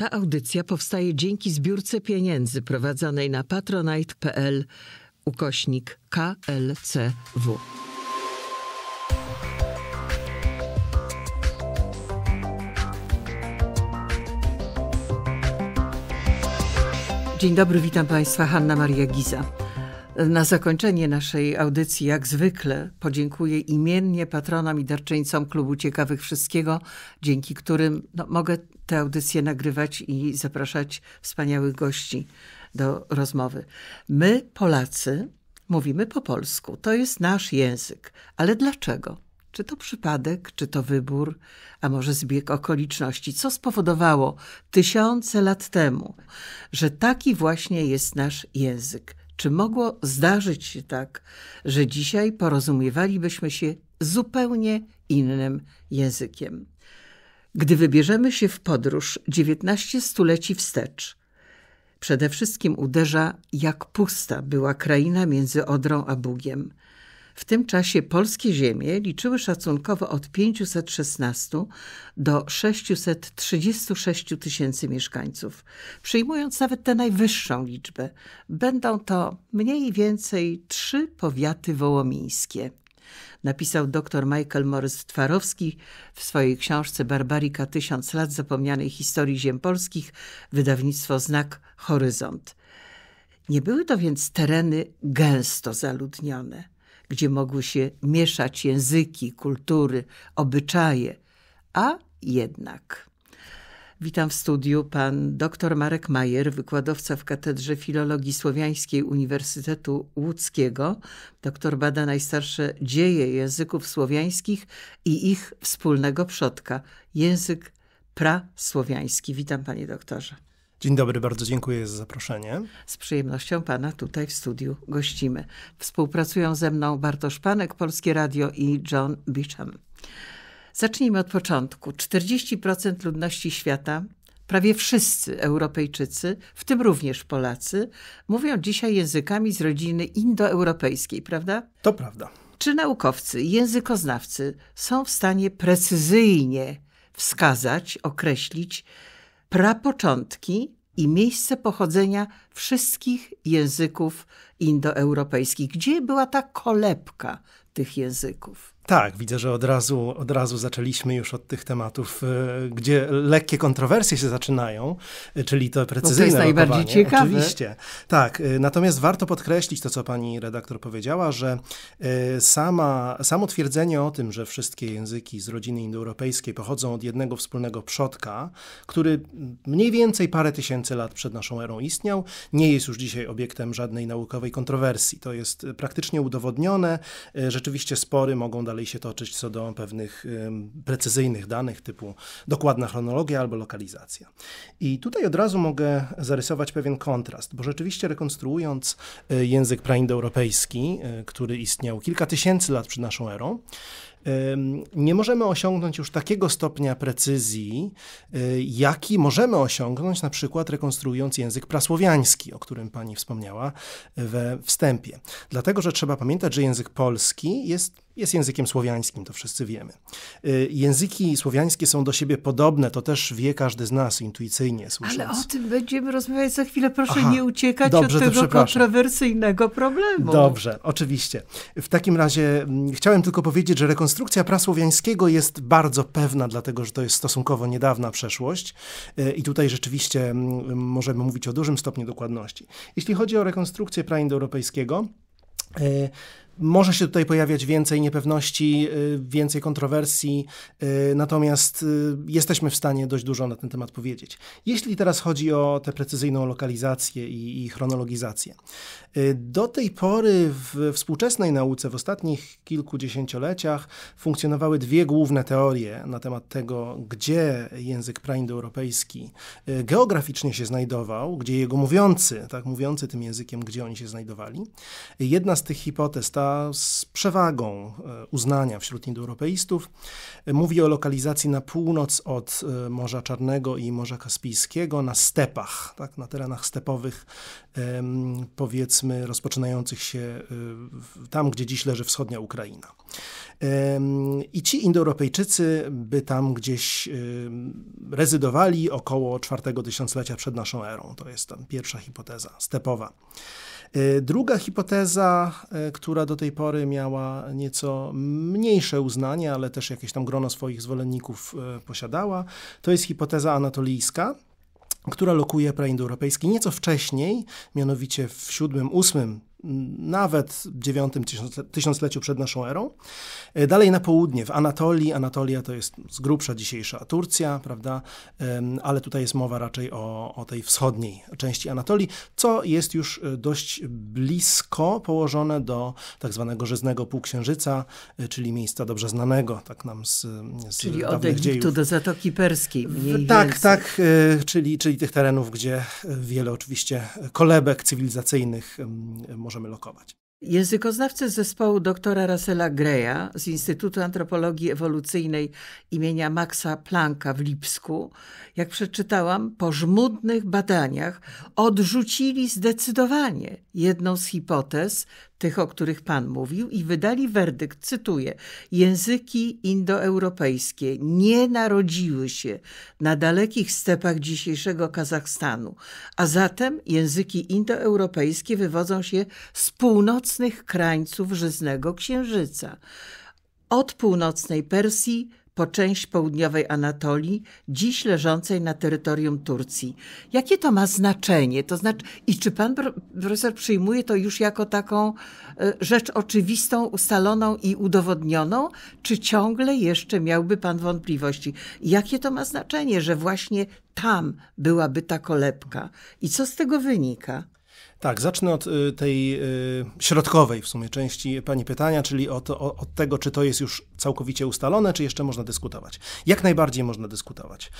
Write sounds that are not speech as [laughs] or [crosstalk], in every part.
Ta audycja powstaje dzięki zbiórce pieniędzy prowadzonej na patronite.pl ukośnik KLCW. Dzień dobry, witam Państwa, Hanna Maria Giza. Na zakończenie naszej audycji, jak zwykle, podziękuję imiennie patronom i darczyńcom Klubu Ciekawych Wszystkiego, dzięki którym no, mogę tę audycję nagrywać i zapraszać wspaniałych gości do rozmowy. My, Polacy, mówimy po polsku. To jest nasz język. Ale dlaczego? Czy to przypadek, czy to wybór, a może zbieg okoliczności? Co spowodowało tysiące lat temu, że taki właśnie jest nasz język? Czy mogło zdarzyć się tak, że dzisiaj porozumiewalibyśmy się zupełnie innym językiem? Gdy wybierzemy się w podróż 19 stuleci wstecz, przede wszystkim uderza, jak pusta była kraina między Odrą a Bugiem – w tym czasie polskie ziemie liczyły szacunkowo od 516 do 636 tysięcy mieszkańców. Przyjmując nawet tę najwyższą liczbę, będą to mniej więcej trzy powiaty wołomińskie napisał dr Michael Morris Twarowski w swojej książce Barbarika Tysiąc lat zapomnianej historii ziem polskich, wydawnictwo Znak Horyzont. Nie były to więc tereny gęsto zaludnione gdzie mogły się mieszać języki, kultury, obyczaje, a jednak. Witam w studiu pan dr Marek Majer, wykładowca w Katedrze Filologii Słowiańskiej Uniwersytetu Łódzkiego. Doktor bada najstarsze dzieje języków słowiańskich i ich wspólnego przodka, język prasłowiański. Witam panie doktorze. Dzień dobry, bardzo dziękuję za zaproszenie. Z przyjemnością pana tutaj w studiu gościmy. Współpracują ze mną Bartosz Panek, Polskie Radio i John Beecham. Zacznijmy od początku. 40% ludności świata, prawie wszyscy Europejczycy, w tym również Polacy, mówią dzisiaj językami z rodziny indoeuropejskiej, prawda? To prawda. Czy naukowcy, językoznawcy są w stanie precyzyjnie wskazać, określić, prapoczątki i miejsce pochodzenia wszystkich języków indoeuropejskich. Gdzie była ta kolebka tych języków? Tak, widzę, że od razu, od razu zaczęliśmy już od tych tematów, e, gdzie lekkie kontrowersje się zaczynają, e, czyli to precyzyjne no to jest najbardziej ciekawe. Oczywiście. Tak, e, natomiast warto podkreślić to, co pani redaktor powiedziała, że sama, samo twierdzenie o tym, że wszystkie języki z rodziny indoeuropejskiej pochodzą od jednego wspólnego przodka, który mniej więcej parę tysięcy lat przed naszą erą istniał, nie jest już dzisiaj obiektem żadnej naukowej kontrowersji. To jest praktycznie udowodnione. Rzeczywiście spory mogą dalej dalej się toczyć co do pewnych precyzyjnych danych typu dokładna chronologia albo lokalizacja. I tutaj od razu mogę zarysować pewien kontrast, bo rzeczywiście rekonstruując e, język praindoeuropejski, e, który istniał kilka tysięcy lat przed naszą erą, nie możemy osiągnąć już takiego stopnia precyzji, y, jaki możemy osiągnąć na przykład rekonstruując język prasłowiański, o którym pani wspomniała we wstępie. Dlatego, że trzeba pamiętać, że język polski jest jest językiem słowiańskim, to wszyscy wiemy. Y, języki słowiańskie są do siebie podobne, to też wie każdy z nas intuicyjnie słysząc. Ale o tym będziemy rozmawiać za chwilę. Proszę Aha, nie uciekać dobrze, od tego kontrowersyjnego problemu. Dobrze, oczywiście. W takim razie mm, chciałem tylko powiedzieć, że rekonstrukcja prasłowiańskiego jest bardzo pewna, dlatego że to jest stosunkowo niedawna przeszłość y, i tutaj rzeczywiście mm, możemy mówić o dużym stopniu dokładności. Jeśli chodzi o rekonstrukcję praindoeuropejskiego, y, może się tutaj pojawiać więcej niepewności, y, więcej kontrowersji, y, natomiast y, jesteśmy w stanie dość dużo na ten temat powiedzieć. Jeśli teraz chodzi o tę precyzyjną lokalizację i, chronologizację, do tej pory w współczesnej nauce, w ostatnich kilkudziesięcioleciach, funkcjonowały dwie główne teorie na temat tego, gdzie język praindoeuropejski geograficznie się znajdował, gdzie jego mówiący, tak mówiący tym językiem, gdzie oni się znajdowali. Jedna z tych hipotez, ta z przewagą uznania wśród indoeuropejstów. Mówi o lokalizacji na północ od Morza Czarnego i Morza Kaspijskiego, na stepach, tak, na terenach stepowych, powiedzmy rozpoczynających się tam, gdzie dziś leży wschodnia Ukraina. I ci Indoeuropejczycy by tam gdzieś rezydowali około czwartego tysiąclecia przed naszą erą. To jest tam pierwsza hipoteza stepowa. E, druga hipoteza, e, która do tej pory miała nieco mniejsze uznanie, ale też jakieś tam grono swoich zwolenników e, posiadała, to jest hipoteza anatolijska która lokuje praindoeuropejski nieco wcześniej, mianowicie w VII-VIII nawet w IX tysiącleciu przed naszą erą. E, dalej na południe, w Anatolii. Anatolia to jest z grubsza dzisiejsza Turcja, prawda? Ale tutaj jest mowa raczej o, o tej wschodniej części Anatolii, co jest już e, dość blisko położone do tak zwanego Żyznego Półksiężyca, e, czyli miejsca dobrze znanego, tak nam z, z Czyli od Egiptu dziejów. do Zatoki Perskiej. Mniej tak, więcej. tak, czyli, czyli tych terenów, gdzie wiele oczywiście kolebek cywilizacyjnych możemy lokować. Językoznawcy zespołu doktora Russella Greya z Instytutu Antropologii Ewolucyjnej imienia Maxa Plancka w Lipsku, jak przeczytałam, po żmudnych badaniach odrzucili zdecydowanie jedną z hipotez, tych, o których Pan mówił, i wydali werdykt, cytuję, języki indoeuropejskie nie narodziły się na dalekich stepach dzisiejszego Kazachstanu, a zatem języki indoeuropejskie wywodzą się z północnych krańców Żyznego Księżyca. Od północnej Persji po część południowej Anatolii, dziś leżącej na terytorium Turcji. Jakie to ma znaczenie? To znaczy, i czy pan profesor przyjmuje to już jako taką e, rzecz oczywistą, ustaloną i udowodnioną, czy ciągle jeszcze miałby pan wątpliwości? Jakie to ma znaczenie, że właśnie tam byłaby ta kolebka? I co z tego wynika? Tak, zacznę od y, tej y, środkowej w sumie części Pani pytania, czyli od, od tego, czy to jest już całkowicie ustalone, czy jeszcze można dyskutować. Jak najbardziej można dyskutować.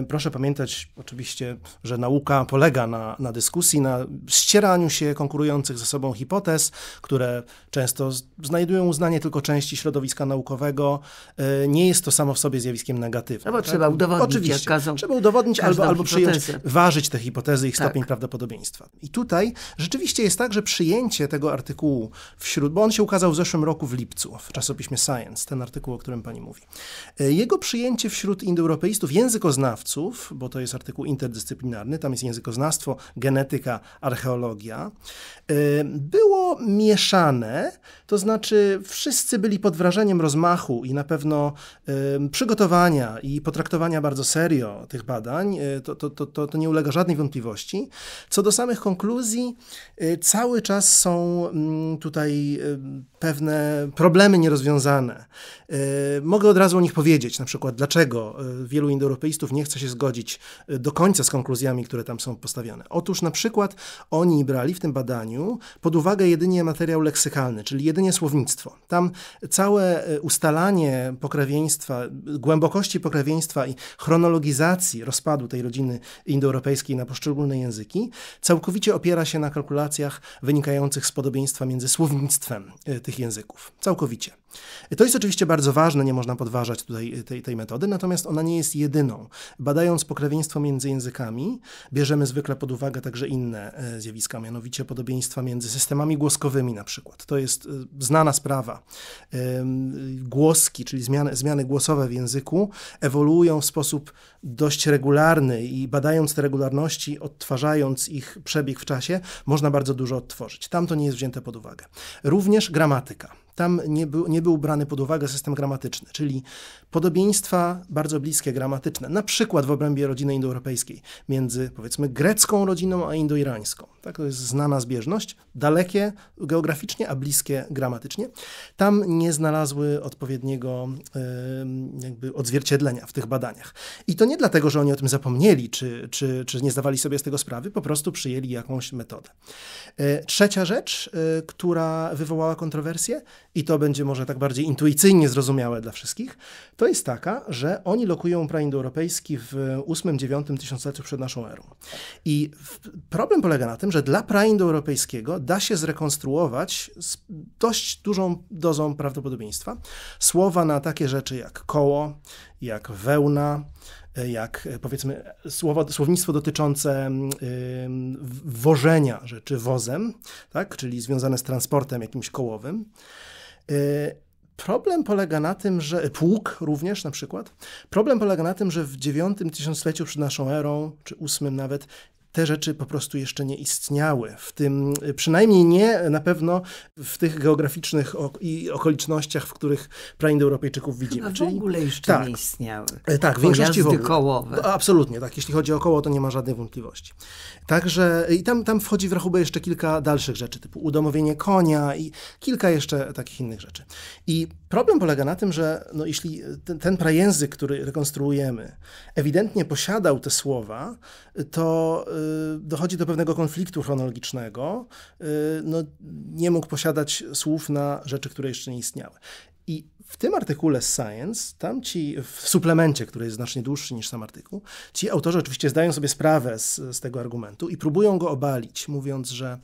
Y, proszę pamiętać oczywiście, że nauka polega na, na dyskusji, na ścieraniu się konkurujących ze sobą hipotez, które często znajdują uznanie tylko części środowiska naukowego. Nie jest to samo w sobie zjawiskiem negatywnym. No bo tak? trzeba udowodnić. Oczywiście, trzeba udowodnić albo, albo przyjąć, ważyć te hipotezy, ich tak. stopień prawdopodobieństwa. I tutaj Rzeczywiście jest tak, że przyjęcie tego artykułu wśród, bo on się ukazał w zeszłym roku w lipcu w czasopiśmie Science, ten artykuł, o którym pani mówi. E, jego przyjęcie wśród indoeuropeistów, językoznawców, bo to jest artykuł interdyscyplinarny, tam jest językoznawstwo, genetyka, archeologia, e, było mieszane, to znaczy wszyscy byli pod wrażeniem rozmachu i na pewno e, przygotowania i potraktowania bardzo serio tych badań, to, to, to, to nie ulega żadnej wątpliwości. Co do samych konkluzji, cały czas są mm, tutaj y, pewne problemy nierozwiązane. Y, mogę od razu o nich powiedzieć, na przykład dlaczego wielu indoeuropeistów nie chce się zgodzić do końca z konkluzjami, które tam są postawione. Otóż na przykład oni brali w tym badaniu pod uwagę jedynie materiał leksykalny, czyli jedynie słownictwo. Tam całe ustalanie pokrewieństwa, głębokości pokrewieństwa i chronologizacji rozpadu tej rodziny indoeuropejskiej na poszczególne języki całkowicie opiera się na kalkulacjach wynikających z podobieństwa między słownictwem e, tych języków. Całkowicie. To jest oczywiście bardzo ważne, nie można podważać tutaj e, tej, tej metody, natomiast ona nie jest jedyną. Badając pokrewieństwo między językami, bierzemy zwykle pod uwagę także inne e, zjawiska, mianowicie podobieństwa między systemami głoskowymi na przykład. To jest znana sprawa. Głoski, czyli zmiany, zmiany głosowe w języku, ewoluują w sposób dość regularny i badając te regularności, odtwarzając ich przebieg w czasie, można bardzo dużo odtworzyć. Tam to nie jest wzięte pod uwagę. Również gramatyka tam nie był, nie był brany pod uwagę system gramatyczny, czyli podobieństwa bardzo bliskie gramatyczne, na przykład w obrębie rodziny indoeuropejskiej, między powiedzmy grecką rodziną a indoirańską. Tak, to jest znana zbieżność, dalekie geograficznie, a bliskie gramatycznie. Tam nie znalazły odpowiedniego jakby odzwierciedlenia w tych badaniach. I to nie dlatego, że oni o tym zapomnieli, czy, czy, czy nie zdawali sobie z tego sprawy, po prostu przyjęli jakąś metodę. E, trzecia rzecz, e, która wywołała kontrowersję, i to będzie może tak bardziej intuicyjnie zrozumiałe dla wszystkich, to jest taka, że oni lokują praindoeuropejski w VIII-IX tysiącleciu przed naszą erą. I problem polega na tym, że dla praindoeuropejskiego da się zrekonstruować z dość dużą dozą prawdopodobieństwa słowa na takie rzeczy jak koło, jak wełna, jak powiedzmy słowo, słownictwo dotyczące wożenia rzeczy wozem, tak? czyli związane z transportem jakimś kołowym. Problem polega na tym, że pług również na przykład. Problem polega na tym, że w IX tysiącleciu przed naszą erą, czy ósmym nawet, te rzeczy po prostu jeszcze nie istniały. W tym, przynajmniej nie na pewno w tych geograficznych i okolicznościach, w których praindoeuropejczyków widzimy. Chyba Czyli, w ogóle jeszcze tak, nie istniały. E, tak, w większości w ogóle. kołowe. Absolutnie, tak. Jeśli chodzi o koło, to nie ma żadnej wątpliwości. Także i tam, tam wchodzi w rachubę jeszcze kilka dalszych rzeczy, typu udomowienie konia i kilka jeszcze takich innych rzeczy. I problem polega na tym, że no, jeśli ten, ten prajęzyk, który rekonstruujemy, ewidentnie posiadał te słowa, to y, dochodzi do pewnego konfliktu chronologicznego. Y, no, nie mógł posiadać słów na rzeczy, które jeszcze nie istniały. W tym artykule Science, tam ci, w suplemencie, który jest znacznie dłuższy niż sam artykuł, ci autorzy oczywiście zdają sobie sprawę z, z tego argumentu i próbują go obalić, mówiąc, że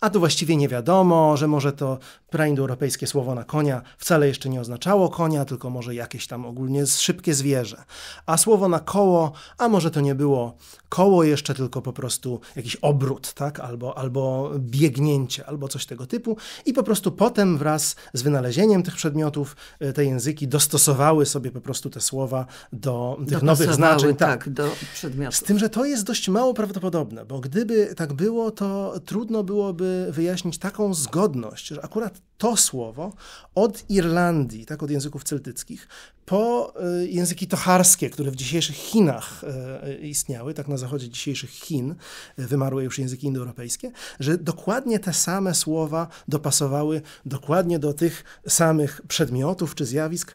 a to właściwie nie wiadomo, że może to praindoeuropejskie słowo na konia wcale jeszcze nie oznaczało konia, tylko może jakieś tam ogólnie szybkie zwierzę. A słowo na koło, a może to nie było koło jeszcze, tylko po prostu jakiś obrót, tak? albo, albo biegnięcie, albo coś tego typu. I po prostu potem wraz z wynalezieniem tych przedmiotów te języki dostosowały sobie po prostu te słowa do tych nowych znaczeń. Tak, tak, do przedmiotów. Z tym, że to jest dość mało prawdopodobne, bo gdyby tak było, to trudno byłoby wyjaśnić taką zgodność, że akurat to słowo od Irlandii, tak od języków celtyckich, po y, języki tocharskie, które w dzisiejszych Chinach y, istniały, tak na zachodzie dzisiejszych Chin, y, wymarły już języki indoeuropejskie, że dokładnie te same słowa dopasowały dokładnie do tych samych przedmiotów czy zjawisk,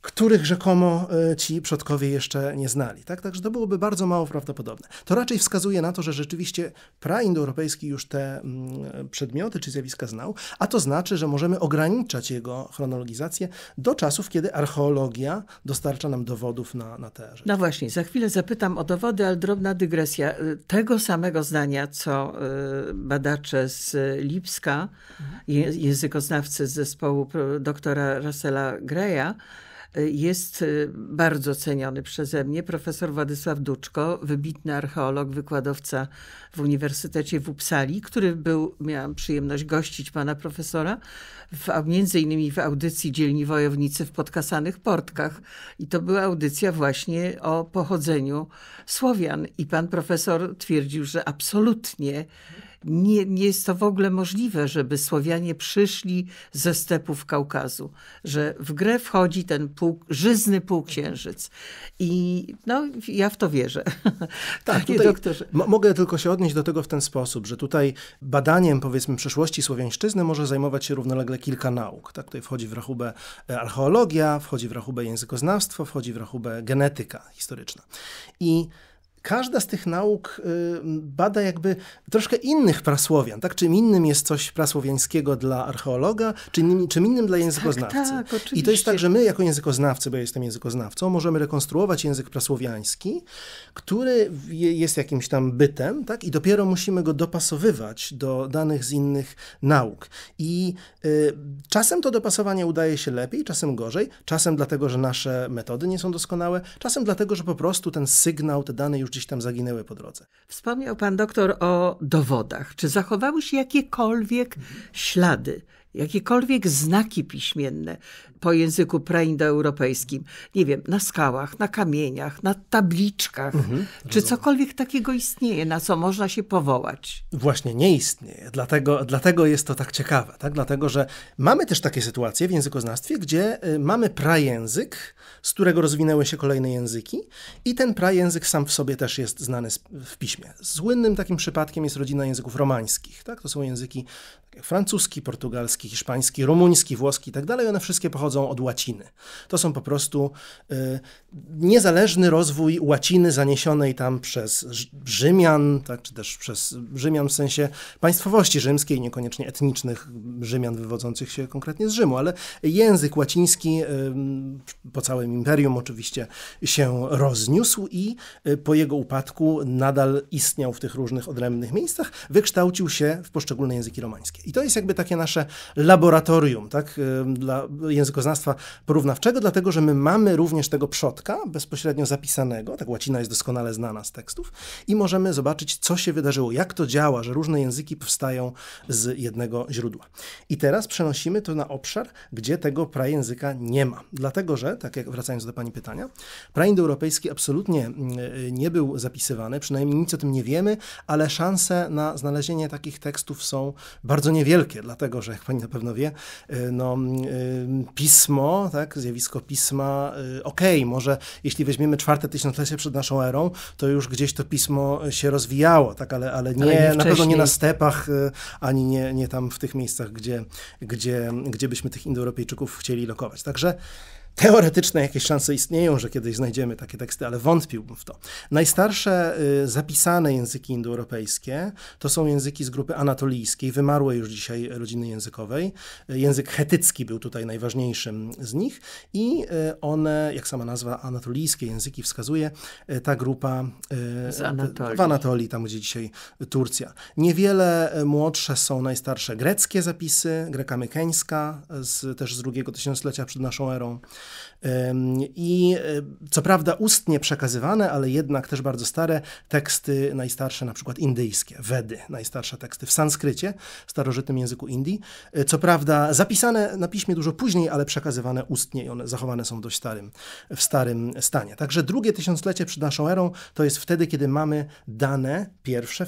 których rzekomo e, ci przodkowie jeszcze nie znali. Tak? Także to byłoby bardzo mało prawdopodobne. To raczej wskazuje na to, że rzeczywiście praindoeuropejski już te mm, przedmioty czy zjawiska znał, a to znaczy, że możemy ograniczać jego chronologizację do czasów, kiedy archeologia dostarcza nam dowodów na, na te rzeczy. No właśnie, za chwilę zapytam o dowody, ale drobna dygresja. Tego samego zdania, co e, badacze z Lipska, językoznawcy z zespołu doktora Russella Greya, jest y, bardzo ceniony przeze mnie profesor Władysław Duczko, wybitny archeolog, wykładowca w Uniwersytecie w Uppsali, który był, miałam przyjemność gościć pana profesora, w, między innymi w audycji Dzielni Wojownicy w podkasanych portkach. I to była audycja właśnie o pochodzeniu Słowian. I pan profesor twierdził, że absolutnie nie, nie jest to w ogóle możliwe, żeby Słowianie przyszli ze stepów Kaukazu, że w grę wchodzi ten pół, żyzny półksiężyc. I no, ja w to wierzę. [laughs] Tak, tutaj doktorze. mogę tylko się odnieść do tego w ten sposób, że tutaj badaniem, powiedzmy, przeszłości słowiańszczyzny może zajmować się równolegle kilka nauk. Tak, tutaj wchodzi w rachubę e, archeologia, wchodzi w rachubę językoznawstwo, wchodzi w rachubę genetyka historyczna. I każda z tych nauk y, bada jakby troszkę innych prasłowian, tak? Czym innym jest coś prasłowiańskiego dla archeologa, czym innym, czym innym dla językoznawcy. Tak, tak, I to jest tak, że my jako językoznawcy, bo ja jestem językoznawcą, możemy rekonstruować język prasłowiański, który jest jakimś tam bytem, tak? I dopiero musimy go dopasowywać do danych z innych nauk. I y, czasem to dopasowanie udaje się lepiej, czasem gorzej, czasem dlatego, że nasze metody nie są doskonałe, czasem dlatego, że po prostu ten sygnał, te dane już już gdzieś tam zaginęły po drodze. Wspomniał pan doktor o dowodach. Czy zachowały się jakiekolwiek ślady, jakiekolwiek znaki piśmienne po języku praindoeuropejskim? Nie wiem, na skałach, na kamieniach, na tabliczkach. Mhm, Czy cokolwiek takiego istnieje, na co można się powołać? Właśnie nie istnieje. Dlatego, dlatego jest to tak ciekawe. Tak? Dlatego, że mamy też takie sytuacje w językoznawstwie, gdzie y, mamy prajęzyk, z którego rozwinęły się kolejne języki i ten prajęzyk sam w sobie też jest znany w piśmie. Słynnym takim przypadkiem jest rodzina języków romańskich. Tak? To są języki francuski, portugalski, hiszpański, rumuński, włoski i tak dalej, one wszystkie pochodzą od łaciny. To są po prostu y, niezależny rozwój łaciny zaniesionej tam przez Rzymian, tak, czy też przez Rzymian w sensie państwowości rzymskiej, niekoniecznie etnicznych Rzymian wywodzących się konkretnie z Rzymu, ale język łaciński y, po całym imperium oczywiście się rozniósł i y, po jego upadku nadal istniał w tych różnych odrębnych miejscach, wykształcił się w poszczególne języki romańskie. I to jest jakby takie nasze laboratorium tak, dla językoznawstwa porównawczego, dlatego że my mamy również tego przodka bezpośrednio zapisanego, tak łacina jest doskonale znana z tekstów, i możemy zobaczyć, co się wydarzyło, jak to działa, że różne języki powstają z jednego źródła. I teraz przenosimy to na obszar, gdzie tego prajęzyka nie ma. Dlatego, że, tak jak wracając do Pani pytania, praindoeuropejski absolutnie mm, nie był zapisywany, przynajmniej nic o tym nie wiemy, ale szanse na znalezienie takich tekstów są bardzo niewielkie, dlatego że, jak pani na pewno wie, y, no, y, pismo, tak, zjawisko pisma, y, okej, okay, może jeśli weźmiemy czwarte tysiąclecie przed naszą erą, to już gdzieś to pismo się rozwijało, tak, ale, ale nie, ale nie na pewno nie na stepach, ani nie, nie tam w tych miejscach, gdzie, gdzie, gdzie byśmy tych Indoeuropejczyków chcieli lokować. Także Teoretyczne jakieś szanse istnieją, że kiedyś znajdziemy takie teksty, ale wątpiłbym w to. Najstarsze y, zapisane języki indoeuropejskie to są języki z grupy anatolijskiej, wymarłej już dzisiaj rodziny językowej. Język chetycki był tutaj najważniejszym z nich i y, one, jak sama nazwa anatolijskie języki wskazuje, y, ta grupa Anatolii. w Anatolii, tam gdzie dzisiaj Turcja. Niewiele młodsze są najstarsze greckie zapisy, greka mykeńska, z, też z drugiego tysiąclecia przed naszą erą. I e, co prawda ustnie przekazywane, ale jednak też bardzo stare teksty, najstarsze na przykład indyjskie, Wedy, najstarsze teksty w sanskrycie, starożytnym języku Indii. E, co prawda zapisane na piśmie dużo później, ale przekazywane ustnie i one zachowane są w dość starym, w starym stanie. Także drugie tysiąclecie przed naszą erą to jest wtedy, kiedy mamy dane pierwsze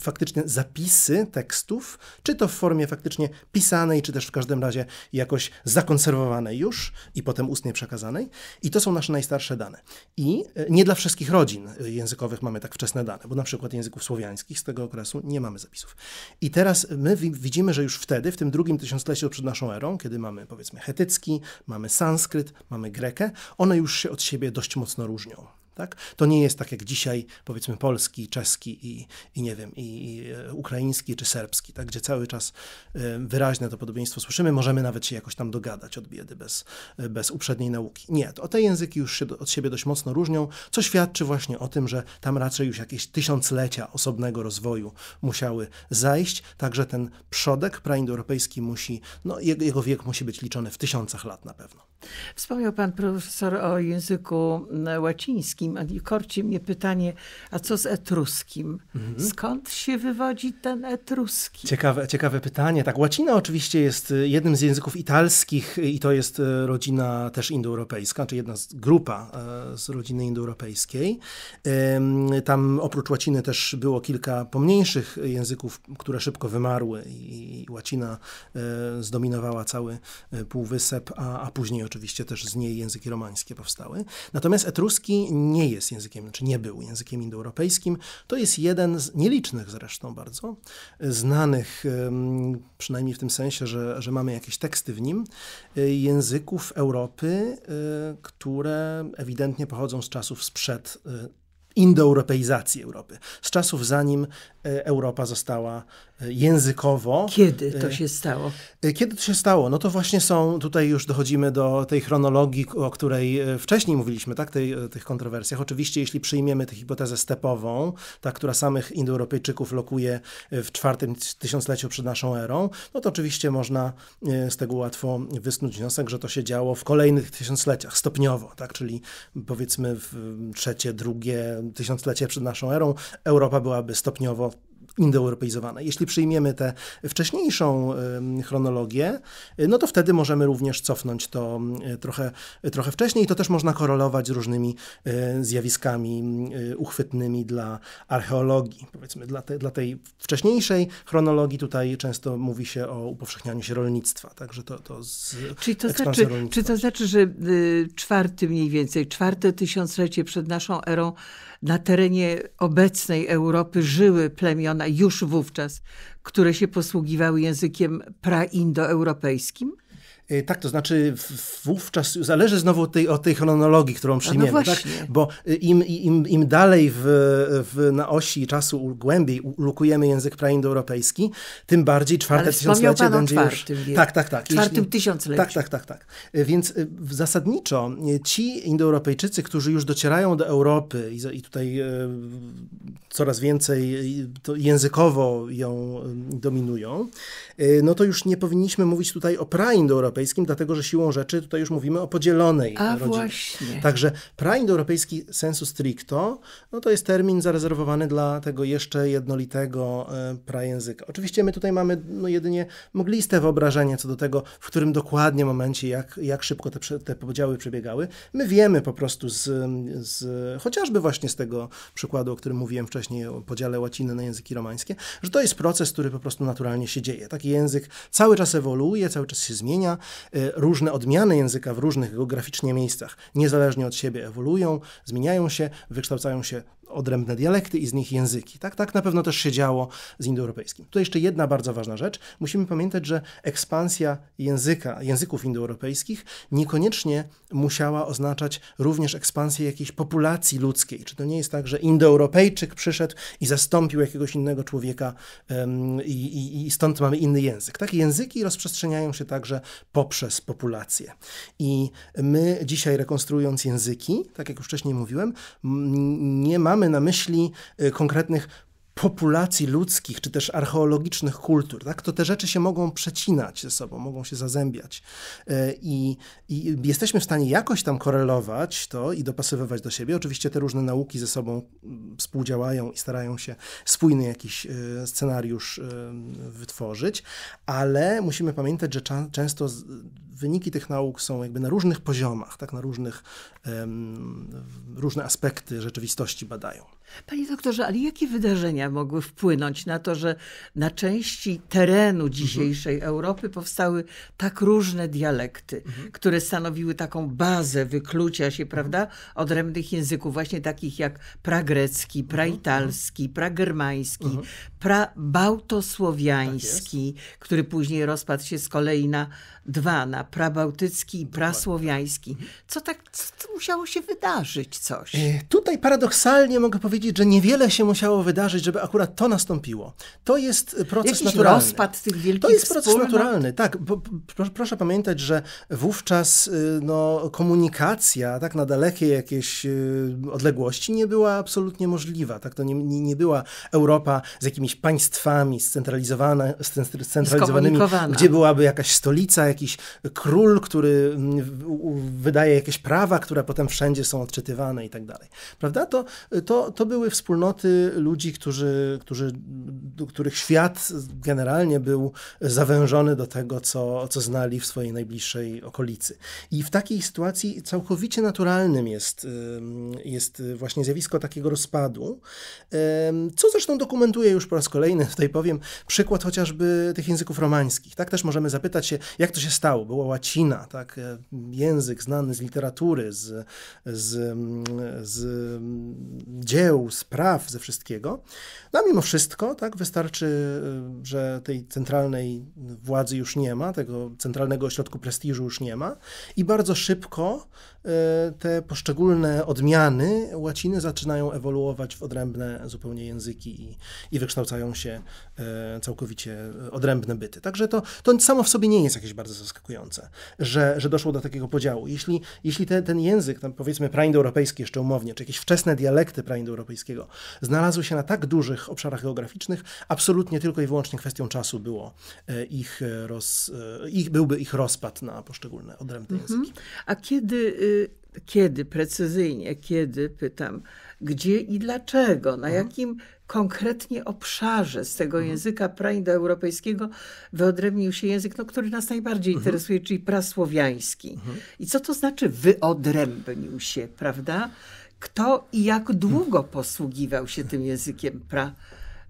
faktycznie zapisy tekstów, czy to w formie faktycznie pisanej, czy też w każdym razie jakoś zakonserwowanej już i potem ustnie przekazanej. I to są nasze najstarsze dane. I e, nie dla wszystkich rodzin językowych mamy tak wczesne dane, bo na przykład języków słowiańskich z tego okresu nie mamy zapisów. I teraz my widzimy, że już wtedy, w tym drugim tysiącleciu przed naszą erą, kiedy mamy powiedzmy hetycki, mamy sanskryt, mamy grekę, one już się od siebie dość mocno różnią. Tak? To nie jest tak jak dzisiaj, powiedzmy, polski, czeski i, i nie wiem, i, e, ukraiński czy serbski, tak? gdzie cały czas e, wyraźne to podobieństwo słyszymy, możemy nawet się jakoś tam dogadać od biedy bez, e, bez uprzedniej nauki. Nie, to te języki już się od siebie dość mocno różnią, co świadczy właśnie o tym, że tam raczej już jakieś tysiąclecia osobnego rozwoju musiały zajść, także ten przodek praindoeuropejski musi, no jego, jego wiek musi być liczony w tysiącach lat na pewno. Wspomniał pan profesor o języku łacińskim, i korci mnie pytanie, a co z etruskim? Mhm. Skąd się wywodzi ten etruski? Ciekawe, ciekawe pytanie. Tak, łacina oczywiście jest y, jednym z języków italskich i to jest y, rodzina też indoeuropejska, czy jedna z grupa y, z rodziny indoeuropejskiej. Tam oprócz łaciny też było kilka pomniejszych języków, które szybko wymarły i łacina zdominowała cały półwysep, a, a później oczywiście też z niej języki romańskie powstały. Natomiast etruski nie nie jest językiem, czy znaczy nie był językiem indoeuropejskim. To jest jeden z nielicznych zresztą bardzo znanych, przynajmniej w tym sensie, że, że mamy jakieś teksty w nim, y, języków Europy, y, które ewidentnie pochodzą z czasów sprzed indoeuropeizacji Europy. Z czasów zanim Europa została językowo. Kiedy to e, się stało? E, kiedy to się stało? No to właśnie są, tutaj już dochodzimy do tej chronologii, o której e, wcześniej mówiliśmy, tak, tej, tych kontrowersjach. Oczywiście, jeśli przyjmiemy tę hipotezę stepową, ta, która samych Indoeuropejczyków lokuje w czwartym tysiącleciu przed naszą erą, no to oczywiście można z tego łatwo wysnuć wniosek, że to się działo w kolejnych tysiącleciach, stopniowo, tak, czyli powiedzmy w trzecie, drugie tysiąclecie przed naszą erą Europa byłaby stopniowo indoeuropeizowane. Jeśli przyjmiemy tę wcześniejszą chronologię, no to wtedy możemy również cofnąć to trochę, trochę wcześniej. To też można korelować z różnymi e, zjawiskami uchwytnymi dla archeologii. Powiedzmy, dla, te, dla tej wcześniejszej chronologii tutaj często mówi się o upowszechnianiu się rolnictwa. Także to, to z Czyli to znaczy, czy to znaczy, że y, czwarty mniej więcej, czwarte tysiąclecie przed naszą erą na terenie obecnej Europy żyły plemiona już wówczas, które się posługiwały językiem praindoeuropejskim? Y, tak, to znaczy wówczas zależy znowu od tej, od tej chronologii, którą no przyjmiemy, no tak? Bo y, im, im, im dalej w, w, na osi czasu głębiej lukujemy język praindoeuropejski, tym bardziej czwarte Ale tysiąclecie będzie już... Wieku. Tak, tak, tak. Czwartym Jeśli... tysiącleciu. Tak, tak, tak, tak. Y, więc zasadniczo ci Indoeuropejczycy, którzy już docierają do Europy i, i tutaj coraz więcej językowo ją dominują, no to już nie powinniśmy mówić tutaj o praindoeuropejskim, Europejskim, dlatego że siłą rzeczy tutaj już mówimy o podzielonej A rodzinie. właśnie. Także praindoeuropejski sensu stricto, no to jest termin zarezerwowany dla tego jeszcze jednolitego e, prajęzyka. Oczywiście my tutaj mamy no, jedynie mgliste wyobrażenie co do tego, w którym dokładnie momencie, jak, jak szybko te, te podziały przebiegały. My wiemy po prostu z, z, chociażby właśnie z tego przykładu, o którym mówiłem wcześniej, o podziale łaciny na języki romańskie, że to jest proces, który po prostu naturalnie się dzieje. Taki język cały czas ewoluuje, cały czas się zmienia, różne odmiany języka w różnych geograficznie miejscach. Niezależnie od siebie ewoluują, zmieniają się, wykształcają się odrębne dialekty i z nich języki. Tak, tak na pewno też się działo z indoeuropejskim. Tu jeszcze jedna bardzo ważna rzecz. Musimy pamiętać, że ekspansja języka, języków indoeuropejskich niekoniecznie musiała oznaczać również ekspansję jakiejś populacji ludzkiej. Czy to nie jest tak, że indoeuropejczyk przyszedł i zastąpił jakiegoś innego człowieka i, i, i stąd mamy inny język. Tak, języki rozprzestrzeniają się także poprzez populację. I my dzisiaj rekonstruując języki, tak jak już wcześniej mówiłem, nie mamy mamy na myśli y, konkretnych populacji ludzkich, czy też archeologicznych kultur, tak, to te rzeczy się mogą przecinać ze sobą, mogą się zazębiać. Y, I, I, jesteśmy w stanie jakoś tam korelować to i dopasowywać do siebie. Oczywiście te różne nauki ze sobą mm, współdziałają i starają się spójny jakiś y, scenariusz wytworzyć, ale musimy pamiętać, że często wyniki tych nauk są jakby na różnych poziomach, tak, na różnych, różne aspekty rzeczywistości badają. Panie doktorze, ale jakie wydarzenia mogły wpłynąć na to, że na części terenu dzisiejszej mhm. Europy powstały tak różne dialekty, mhm. które stanowiły taką bazę wyklucia się, prawda, odrębnych języków, właśnie takich jak pragrecki, mhm. praitalski, pragermański, mhm. Prabałtosłowiański, tak który później rozpadł się z kolei na dwa, na prabałtycki i prasłowiański. Co tak, co musiało się wydarzyć coś? E, tutaj paradoksalnie mogę powiedzieć, że niewiele się musiało wydarzyć, żeby akurat to nastąpiło. To jest proces Jakiś naturalny. rozpad tych wielkich To jest proces wspólnot? naturalny, tak. Bo, proszę, proszę, pamiętać, że wówczas y, no, komunikacja tak na dalekie jakieś y, odległości nie była absolutnie możliwa. Tak? To nie, nie, nie była Europa z jakimiś państwami scentralizowana, scentralizowanymi, gdzie byłaby jakaś stolica, jakiś król, który mm, wydaje jakieś prawa, które potem wszędzie są odczytywane i tak dalej. Prawda? To, to, to były wspólnoty ludzi, którzy, którzy, których świat generalnie był zawężony do tego, co, co znali w swojej najbliższej okolicy. I w takiej sytuacji całkowicie naturalnym jest, jest właśnie zjawisko takiego rozpadu, co zresztą dokumentuje już po raz kolejny, tutaj powiem, przykład chociażby tych języków romańskich. Tak też możemy zapytać się, jak to się stało. Była łacina, tak? E, język znany z literatury, z, z, z dzieł, z praw, ze wszystkiego. No mimo wszystko, tak, wystarczy, e, że tej centralnej władzy już nie ma, tego centralnego ośrodku prestiżu już nie ma i bardzo szybko te poszczególne odmiany łaciny zaczynają ewoluować w odrębne zupełnie języki i, i wykształcają się całkowicie odrębne byty. Także to, to samo w sobie nie jest jakieś bardzo zaskakujące, że, że doszło do takiego podziału. Jeśli, jeśli te, ten język, tam powiedzmy praindoeuropejski jeszcze umownie, czy jakieś wczesne dialekty praindoeuropejskiego znalazły się na tak dużych obszarach geograficznych, absolutnie tylko i wyłącznie kwestią czasu było e, ich, roz, e, ich byłby ich rozpad na poszczególne odrębne mhm. języki. A kiedy, y, kiedy precyzyjnie, kiedy, pytam, gdzie i dlaczego, na mhm. jakim konkretnie obszarze z tego mhm. języka praindoeuropejskiego wyodrębnił się język, no, który nas najbardziej mhm. interesuje, czyli prasłowiański. I co to znaczy wyodrębnił się, prawda? Kto i jak długo posługiwał się tym językiem pra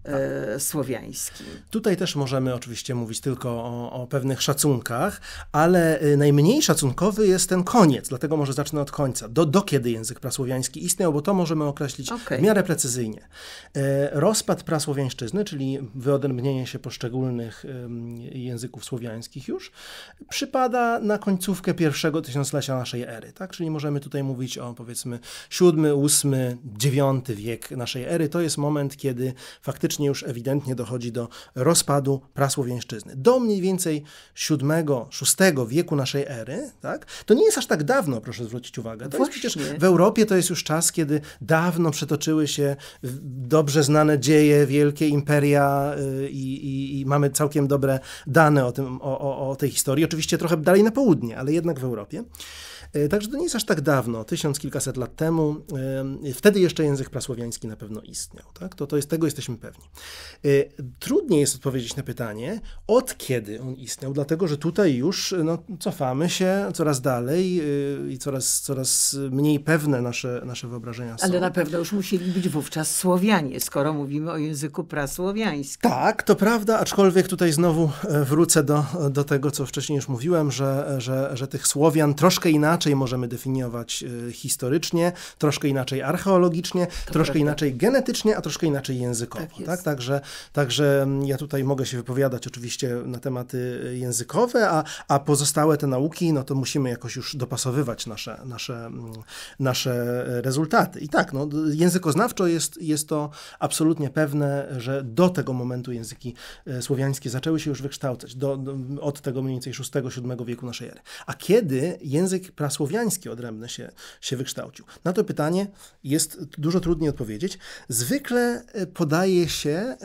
e, słowiańskim. Tutaj też możemy oczywiście mówić tylko o, o, pewnych szacunkach, ale y, najmniej szacunkowy jest ten koniec, dlatego może zacznę od końca. Do, do kiedy język prasłowiański istniał, bo to możemy określić okay. w miarę precyzyjnie. E, rozpad prasłowiańszczyzny, czyli wyodrębnienie się poszczególnych języków słowiańskich już, przypada na końcówkę pierwszego tysiąclecia naszej ery, tak? Czyli możemy tutaj mówić o powiedzmy siódmy, ósmy, dziewiąty wiek naszej ery. To jest moment, kiedy faktycznie faktycznie już ewidentnie dochodzi do rozpadu prasłowiańszczyzny. Do mniej więcej VII-VI wieku naszej ery, tak? to nie jest aż tak dawno, proszę zwrócić uwagę. To jest przecież w Europie to jest już czas, kiedy dawno przetoczyły się dobrze znane dzieje, wielkie imperia y, i, i, i mamy całkiem dobre dane o, tym, o, o, o tej historii. Oczywiście trochę dalej na południe, ale jednak w Europie. E, także to nie jest aż tak dawno, tysiąc kilkaset lat temu. E, wtedy jeszcze język prasłowiański na pewno istniał. Tak? To, to jest, tego jesteśmy pewni. E, trudniej jest odpowiedzieć na pytanie, od kiedy on istniał, dlatego że tutaj już no, cofamy się coraz dalej i coraz, coraz mniej pewne nasze, nasze wyobrażenia są. Ale na pewno już musieli być wówczas Słowianie, skoro mówimy o języku prasłowiańskim. Tak, to prawda, aczkolwiek tutaj znowu wrócę do, do tego, co wcześniej już mówiłem, że, że, że tych Słowian troszkę inaczej inaczej możemy definiować e, historycznie, troszkę inaczej archeologicznie, to troszkę prawda. inaczej genetycznie, a troszkę inaczej językowo. Tak, tak? Także, także mm, ja tutaj mogę się wypowiadać oczywiście na tematy e, językowe, a, a pozostałe te nauki, no to musimy jakoś już dopasowywać nasze, nasze, mm, nasze rezultaty. I tak, no, językoznawczo jest, jest to absolutnie pewne, że do tego momentu języki e, słowiańskie zaczęły się już wykształcać, do, do od tego mniej więcej VI-VII wieku naszej ery. A kiedy język prasłowiański odrębny się, się wykształcił? Na to pytanie jest dużo trudniej odpowiedzieć. Zwykle e, podaje się e,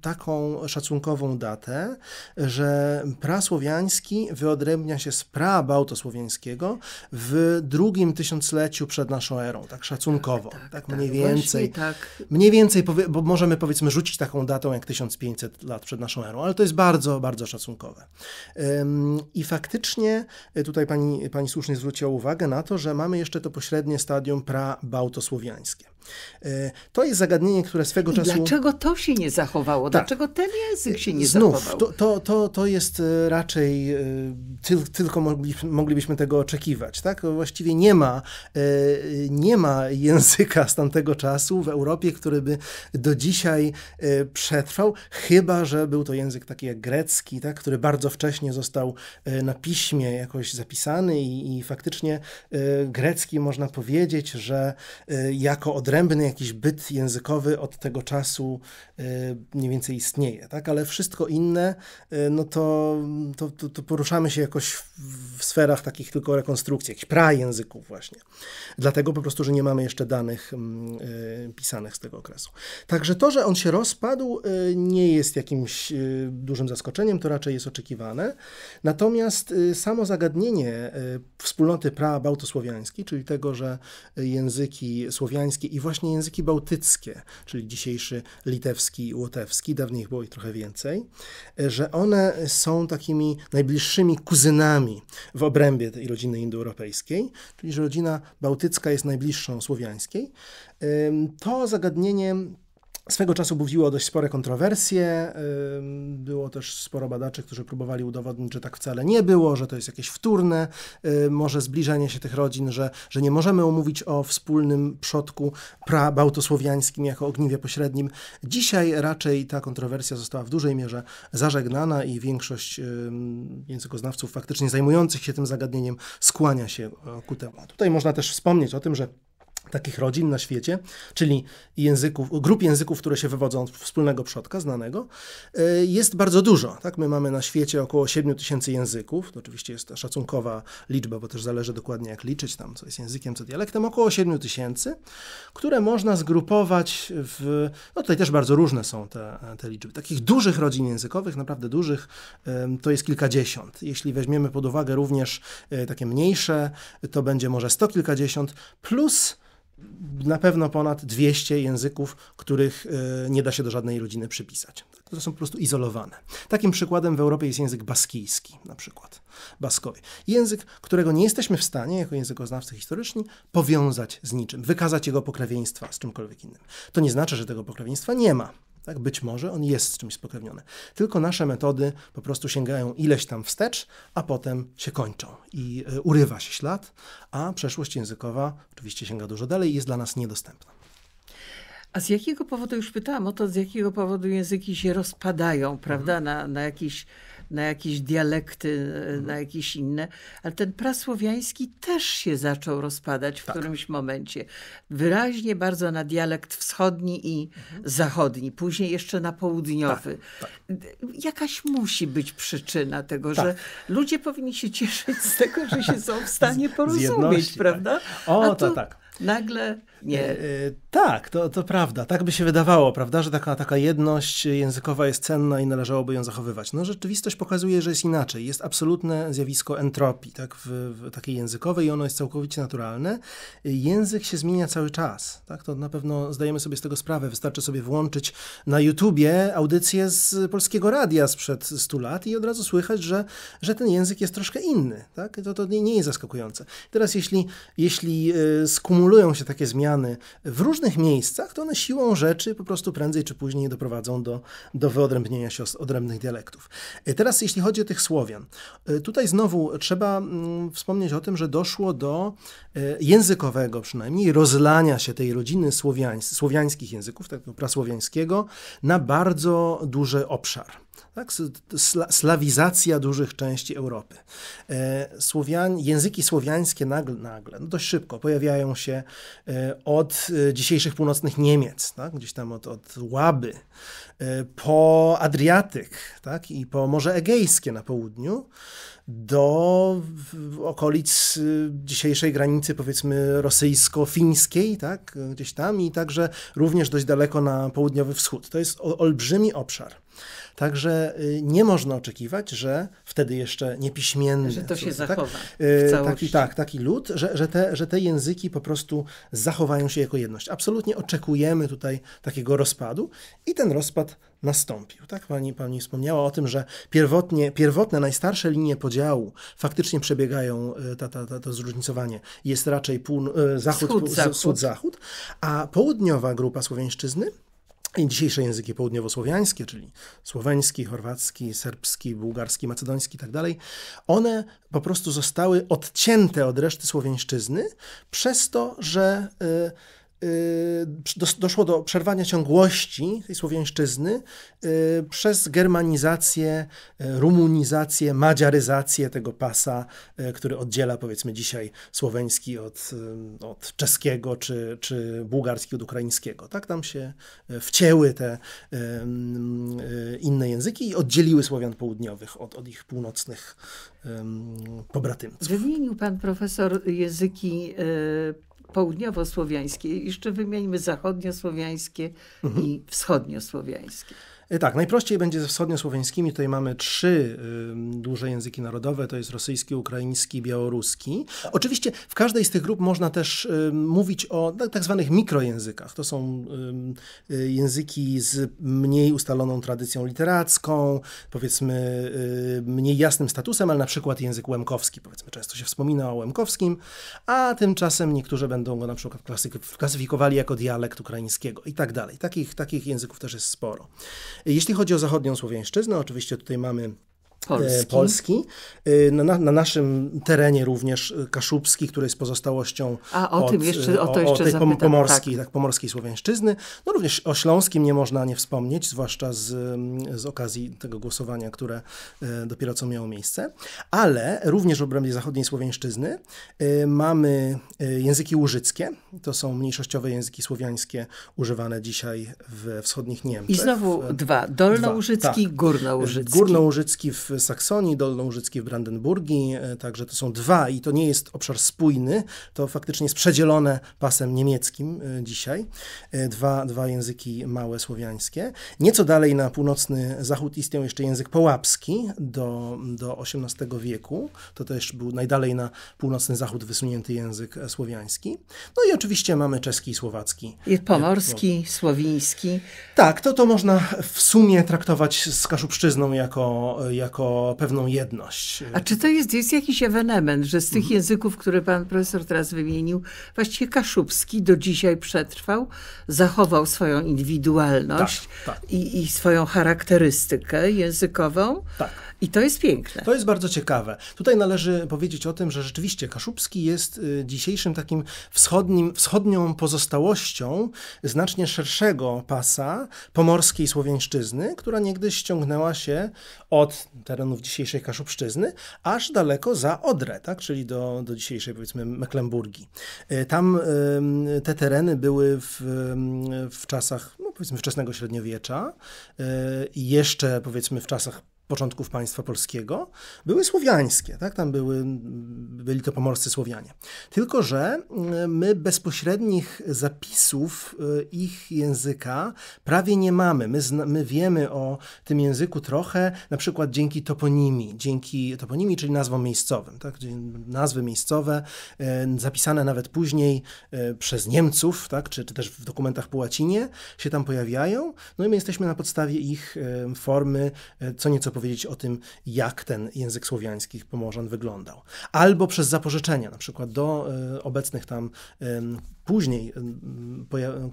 taką szacunkową datę, że prasłowiański wyodrębnia się z prabałtosłowiańskiego w drugim tysiącleciu przed naszą erą, tak szacunkowo, tak, tak, tak, mniej tak, więcej. Mniej więcej, bo możemy powiedzmy rzucić taką datą jak 1500 lat przed naszą erą, ale to jest bardzo, bardzo szacunkowe. I faktycznie e, tutaj pani, pani słusznie zwróciła zwróciła uwagę na to, że mamy jeszcze to pośrednie stadium pra-bałtosłowiańskie. E, to jest zagadnienie, które swego I czasu. Dlaczego to się nie zachowało? Tak. Dlaczego ten język się nie Znów, zachował? To, to, to, to jest e, raczej e, tyl, tylko moglibyśmy tego oczekiwać. Tak? Właściwie nie ma, nie ma języka z tamtego czasu w Europie, który by do dzisiaj przetrwał, chyba że był to język taki jak grecki, tak? który bardzo wcześnie został na piśmie jakoś zapisany i, i faktycznie grecki można powiedzieć, że jako odrębny odrębny jakiś byt językowy od tego czasu e, mniej więcej istnieje, tak? Ale wszystko inne, e, no to, to, to, to poruszamy się jakoś w sferach takich tylko rekonstrukcji, jakichś prajęzyków właśnie. Dlatego po prostu, że nie mamy jeszcze danych mm, e, pisanych z tego okresu. Także to, że on się rozpadł, nie jest jakimś dużym zaskoczeniem, to raczej jest oczekiwane. Natomiast samo zagadnienie wspólnoty pra-bałtosłowiańskiej, czyli tego, że języki słowiańskie i właśnie języki bałtyckie, czyli dzisiejszy litewski i łotewski, dawniej ich było ich trochę więcej, że one są takimi najbliższymi kuzynami w obrębie tej rodziny indoeuropejskiej, czyli że rodzina bałtycka jest najbliższą słowiańskiej. To zagadnienie Swego czasu budziło dość spore kontrowersje. Było też sporo badaczy, którzy próbowali udowodnić, że tak wcale nie było, że to jest jakieś wtórne, może zbliżenie się tych rodzin, że, że nie możemy umówić o wspólnym przodku prabałtosłowiańskim jako ogniwie pośrednim. Dzisiaj raczej ta kontrowersja została w dużej mierze zażegnana i większość językoznawców faktycznie zajmujących się tym zagadnieniem skłania się ku temu. Tutaj można też wspomnieć o tym, że takich rodzin na świecie, czyli języków, grup języków, które się wywodzą od wspólnego przodka znanego, e, jest bardzo dużo. Tak? My mamy na świecie około 7 tysięcy języków, to oczywiście jest szacunkowa liczba, bo też zależy dokładnie jak liczyć tam, co jest językiem, co dialektem, około 7 tysięcy, które można zgrupować w, no tutaj też bardzo różne są te, te liczby. Takich dużych rodzin językowych, naprawdę dużych, to jest kilkadziesiąt. Jeśli weźmiemy pod uwagę również e, takie mniejsze, to będzie może sto kilkadziesiąt, plus na pewno ponad 200 języków, których e, nie da się do żadnej rodziny przypisać. To są po prostu izolowane. Takim przykładem w Europie jest język baskijski, na przykład baskowie. Język, którego nie jesteśmy w stanie, jako językoznawcy historyczni, powiązać z niczym, wykazać jego pokrewieństwa z czymkolwiek innym. To nie znaczy, że tego pokrewieństwa nie ma Tak? Być może on jest z czymś spokrewniony. Tylko nasze metody po prostu sięgają ileś tam wstecz, a potem się kończą i y, urywa się ślad, a przeszłość językowa oczywiście sięga dużo dalej i jest dla nas niedostępna. A z jakiego powodu, już pytałam o to, z jakiego powodu języki się rozpadają, prawda, mhm. na, na jakiś na jakieś dialekty, mhm. na jakieś inne, ale ten prasłowiański też się zaczął rozpadać w tak. którymś momencie. Wyraźnie bardzo na dialekt wschodni i mhm. zachodni, później jeszcze na południowy. Tak, tak. Jakaś musi być przyczyna tego, tak. że ludzie powinni się cieszyć z tego, że się są w stanie porozumieć, tak. prawda? O, to tak. Nagle nie. E, e, tak, to, to prawda. Tak by się wydawało, prawda, że taka, taka jedność językowa jest cenna i należałoby ją zachowywać. No rzeczywistość pokazuje, że jest inaczej. Jest absolutne zjawisko entropii, tak, w, w takiej językowej i ono jest całkowicie naturalne. Język się zmienia cały czas, tak, to na pewno zdajemy sobie z tego sprawę. Wystarczy sobie włączyć na YouTubie audycję z Polskiego Radia sprzed 100 lat i od razu słychać, że, że ten język jest troszkę inny, tak, to, to nie, nie jest zaskakujące. Teraz jeśli, jeśli e, skumulują się takie zmiany w różnych miejscach, to one siłą rzeczy po prostu prędzej czy później doprowadzą do, do wyodrębnienia się odrębnych dialektów. E, teraz jeśli chodzi o tych Słowian, e, tutaj znowu trzeba mm, wspomnieć o tym, że doszło do e, językowego przynajmniej rozlania się tej rodziny słowiańskich języków, tego prasłowiańskiego, na bardzo duży obszar tak? slawizacja dużych części Europy. E, Słowian, języki słowiańskie nagle, nagle no dość szybko pojawiają się e, od e, dzisiejszych północnych Niemiec, tak? gdzieś tam od, od Łaby, po Adriatyk tak? i po Morze Egejskie na południu, do okolic dzisiejszej granicy, powiedzmy, rosyjsko-fińskiej, tak, gdzieś tam, i także również dość daleko na południowy wschód. To jest olbrzymi obszar. Także y, nie można oczekiwać, że wtedy jeszcze niepiśmienny. Że to się tak, zachowa. taki, tak, taki lud, że, że, te, że te języki po prostu zachowają się jako jedność. Absolutnie oczekujemy tutaj takiego rozpadu i ten rozpad nastąpił. Tak? Pani, pani wspomniała o tym, że pierwotnie, pierwotne, najstarsze linie podziału faktycznie przebiegają, y, ta, ta, ta, to zróżnicowanie jest raczej pół, zachód, zachód. wschód, zachód, a południowa grupa słowiańszczyzny i dzisiejsze języki południowosłowiańskie, czyli słoweński, chorwacki, serbski, bułgarski, macedoński i tak one po prostu zostały odcięte od reszty słowiańszczyzny przez to, że Y, doszło do przerwania ciągłości tej słowiańszczyzny y, przez germanizację, y, rumunizację, madziaryzację tego pasa, który oddziela powiedzmy dzisiaj słoweński od, od czeskiego czy, czy bułgarski od ukraińskiego. Tak tam się wcięły te inne języki i oddzieliły Słowian południowych od, od ich północnych pobratymców. Wymienił pan profesor języki południowosłowiańskie. Jeszcze wymieńmy zachodniosłowiańskie mhm. i wschodniosłowiańskie. E, tak, najprościej będzie ze wschodniosłowiańskimi. Tutaj mamy trzy y, duże języki narodowe, to jest rosyjski, ukraiński, białoruski. Oczywiście w każdej z tych grup można też y, mówić o tak, tak zwanych mikrojęzykach. To są y, języki z mniej ustaloną tradycją literacką, powiedzmy mniej jasnym statusem, ale na przykład język łemkowski, powiedzmy, często się wspomina o łemkowskim, a tymczasem niektórzy będą go na przykład klasyfikowali jako dialekt ukraińskiego i tak dalej. Takich, takich języków też jest sporo. Jeśli chodzi o zachodnią słowiańszczyznę, oczywiście tutaj mamy Polski. E, Polski. E, na, na, naszym terenie również Kaszubski, który jest pozostałością A, o od, tym jeszcze, o to jeszcze o tej zapytam, pomorskiej, tak. tak. pomorskiej Słowiańszczyzny. No również o Śląskim nie można nie wspomnieć, zwłaszcza z, z okazji tego głosowania, które e, dopiero co miało miejsce. Ale również w obrębie zachodniej Słowiańszczyzny mamy języki łużyckie. To są mniejszościowe języki słowiańskie używane dzisiaj we wschodnich Niemczech. I znowu dwa. Dolnołużycki, tak. górnołużycki. Górnołużycki w Saksonii, Dolnołużycki w Brandenburgii, e, także to są dwa i to nie jest obszar spójny, to faktycznie jest przedzielone pasem niemieckim e, dzisiaj. E, dwa, dwa języki małe słowiańskie. Nieco dalej na północny zachód istniał jeszcze język połapski do, do XVIII wieku. To też był najdalej na północny zachód wysunięty język słowiański. No i oczywiście mamy czeski i słowacki. I pomorski, no. słowiński. Tak, to, to można w sumie traktować z Kaszubszczyzną jako, jako jako pewną jedność. A czy to jest, jest jakiś ewenement, że z tych mhm. języków, które pan profesor teraz wymienił, właściwie kaszubski do dzisiaj przetrwał, zachował swoją indywidualność tak, tak. I, i swoją charakterystykę językową? Tak. I to jest piękne. To jest bardzo ciekawe. Tutaj należy powiedzieć o tym, że rzeczywiście Kaszubski jest y, dzisiejszym takim wschodnim, wschodnią pozostałością znacznie szerszego pasa pomorskiej słowiańszczyzny, która niegdyś ściągnęła się od terenów dzisiejszej Kaszubszczyzny aż daleko za Odrę, tak? czyli do, do dzisiejszej powiedzmy Mecklenburgii. Y, tam te tereny były w, w czasach no, powiedzmy wczesnego średniowiecza y, i jeszcze powiedzmy w czasach początków państwa polskiego, były słowiańskie, tak? tam były, byli to pomorscy Słowianie. Tylko, że mm, my bezpośrednich zapisów y, ich języka prawie nie mamy. My, my wiemy o tym języku trochę, na przykład dzięki toponimii, dzięki toponimii, czyli nazwom miejscowym. Tak? Nazwy miejscowe, y, zapisane nawet później przez Niemców, tak? czy, czy też w dokumentach po łacinie, się tam pojawiają. No i my jesteśmy na podstawie ich formy co nieco powiedzieć o tym, jak ten język słowiański Pomorzan wyglądał. Albo przez zapożyczenia, na przykład do e, obecnych tam później,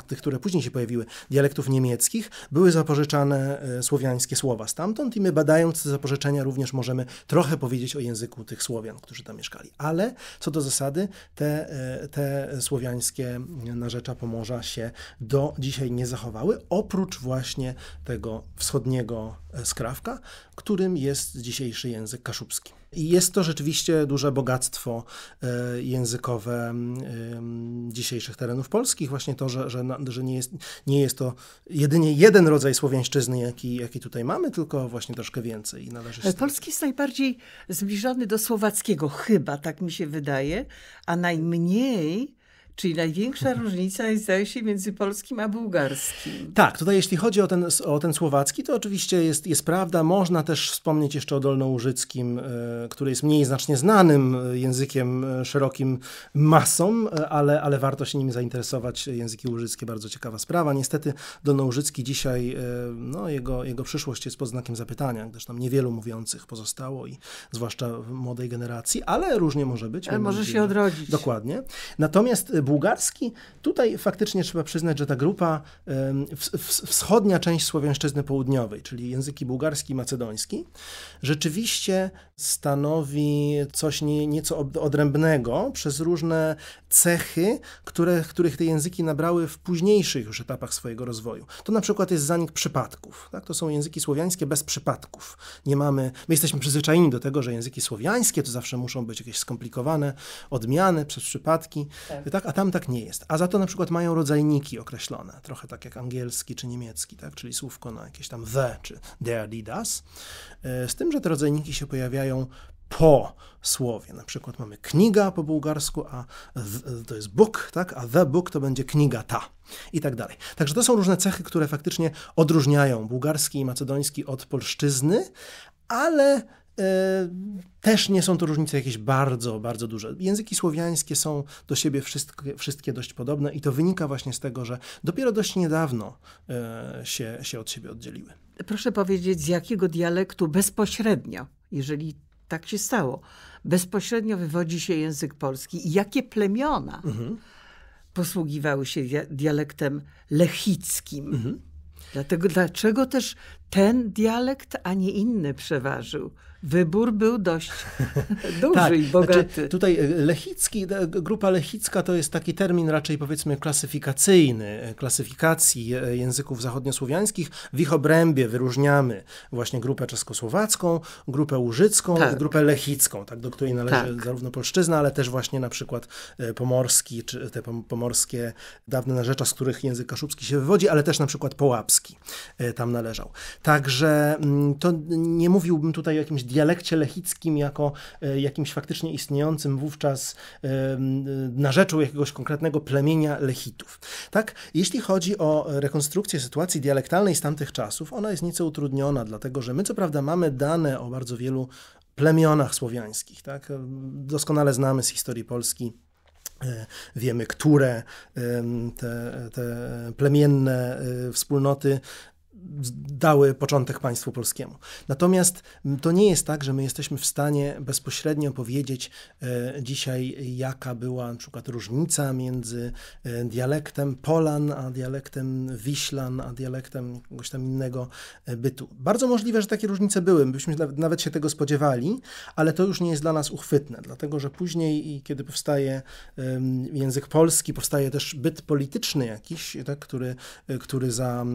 tych, które później się pojawiły, dialektów niemieckich, były zapożyczane e, słowiańskie słowa stamtąd i my badając te zapożyczenia również możemy trochę powiedzieć o języku tych Słowian, którzy tam mieszkali. Ale co do zasady, te, e, te słowiańskie narzecza Pomorza się do dzisiaj nie zachowały, oprócz właśnie tego wschodniego skrawka, którym jest dzisiejszy język kaszubski. I jest to rzeczywiście duże bogactwo e, językowe dzisiejszych terenów polskich, właśnie to, że, że, że nie, jest, nie jest to jedynie jeden rodzaj słowiańszczyzny, jaki, jaki tutaj mamy, tylko właśnie troszkę więcej. Należy Polski jest najbardziej zbliżony do słowackiego, chyba, tak mi się wydaje, a najmniej Czyli największa różnica jest, zdaje się, między polskim a bułgarskim. Tak, tutaj jeśli chodzi o ten, o ten słowacki, to oczywiście jest, jest prawda. Można też wspomnieć jeszcze o dolnołużyckim, e, który jest mniej znacznie znanym e, językiem e, szerokim masom, ale, ale warto się nim zainteresować. Języki łużyckie, bardzo ciekawa sprawa. Niestety dolnołużycki dzisiaj, no, jego, jego przyszłość jest pod znakiem zapytania, gdyż tam niewielu mówiących pozostało i zwłaszcza w młodej generacji, ale różnie może być. Ale może się odrodzić. Dokładnie. Natomiast bułgarski, tutaj faktycznie trzeba przyznać, że ta grupa, wschodnia część słowiańszczyzny południowej, czyli języki bułgarski i macedoński, rzeczywiście stanowi coś nie, nieco odrębnego przez różne cechy, które, których te języki nabrały w późniejszych już etapach swojego rozwoju. To na przykład jest zanik przypadków. Tak? To są języki słowiańskie bez przypadków. Nie mamy, my jesteśmy przyzwyczajeni do tego, że języki słowiańskie to zawsze muszą być jakieś skomplikowane odmiany przez przypadki, tak. tak? a tam tak nie jest. A za to na przykład mają rodzajniki określone, trochę tak jak angielski czy niemiecki, tak? czyli słówko na jakieś tam the czy der, die, das. E, z tym, że te rodzajniki się pojawiają po słowie. Na przykład mamy kniga po bułgarsku, a to jest book, tak? a the book to będzie kniga ta i tak dalej. Także to są różne cechy, które faktycznie odróżniają bułgarski i macedoński od polszczyzny, ale E, też nie są to różnice jakieś bardzo, bardzo duże. Języki słowiańskie są do siebie wszystkie, wszystkie dość podobne i to wynika właśnie z tego, że dopiero dość niedawno e, się, się od siebie oddzieliły. Proszę powiedzieć, z jakiego dialektu bezpośrednio, jeżeli tak się stało, bezpośrednio wywodzi się język polski i jakie plemiona mhm. posługiwały się dialektem lechickim? Mhm. Dlatego, dlaczego też ten dialekt, a nie inny przeważył? Wybór był dość [laughs] duży tak, i bogaty. Znaczy, tutaj e, Lechicki, grupa Lechicka to jest taki termin raczej powiedzmy klasyfikacyjny, e, klasyfikacji e, języków zachodniosłowiańskich. W ich obrębie wyróżniamy właśnie grupę czeskosłowacką, grupę łużycką tak. grupę lechicką, tak, do której należy tak. zarówno polszczyzna, ale też właśnie na przykład pomorski, czy te pomorskie dawne narzecza, z których język kaszubski się wywodzi, ale też na przykład połapski tam należał. Także mm, to nie mówiłbym tutaj o jakimś dialekcie lechickim jako e, jakimś faktycznie istniejącym wówczas e, narzeczu jakiegoś konkretnego plemienia lechitów. Tak, jeśli chodzi o rekonstrukcję sytuacji dialektalnej z tamtych czasów, ona jest nieco utrudniona, dlatego że my co prawda mamy dane o bardzo wielu plemionach słowiańskich, tak? Doskonale znamy z historii Polski e, Wiemy, które te, te plemienne wspólnoty dały początek państwu polskiemu. Natomiast to nie jest tak, że my jesteśmy w stanie bezpośrednio powiedzieć e, dzisiaj, jaka była na przykład różnica między e, dialektem Polan, a dialektem Wiślan, a dialektem kogoś tam innego e, bytu. Bardzo możliwe, że takie różnice były, byśmy nawet się tego spodziewali, ale to już nie jest dla nas uchwytne, dlatego że później, kiedy powstaje język polski, powstaje też byt polityczny jakiś, tak, który, który za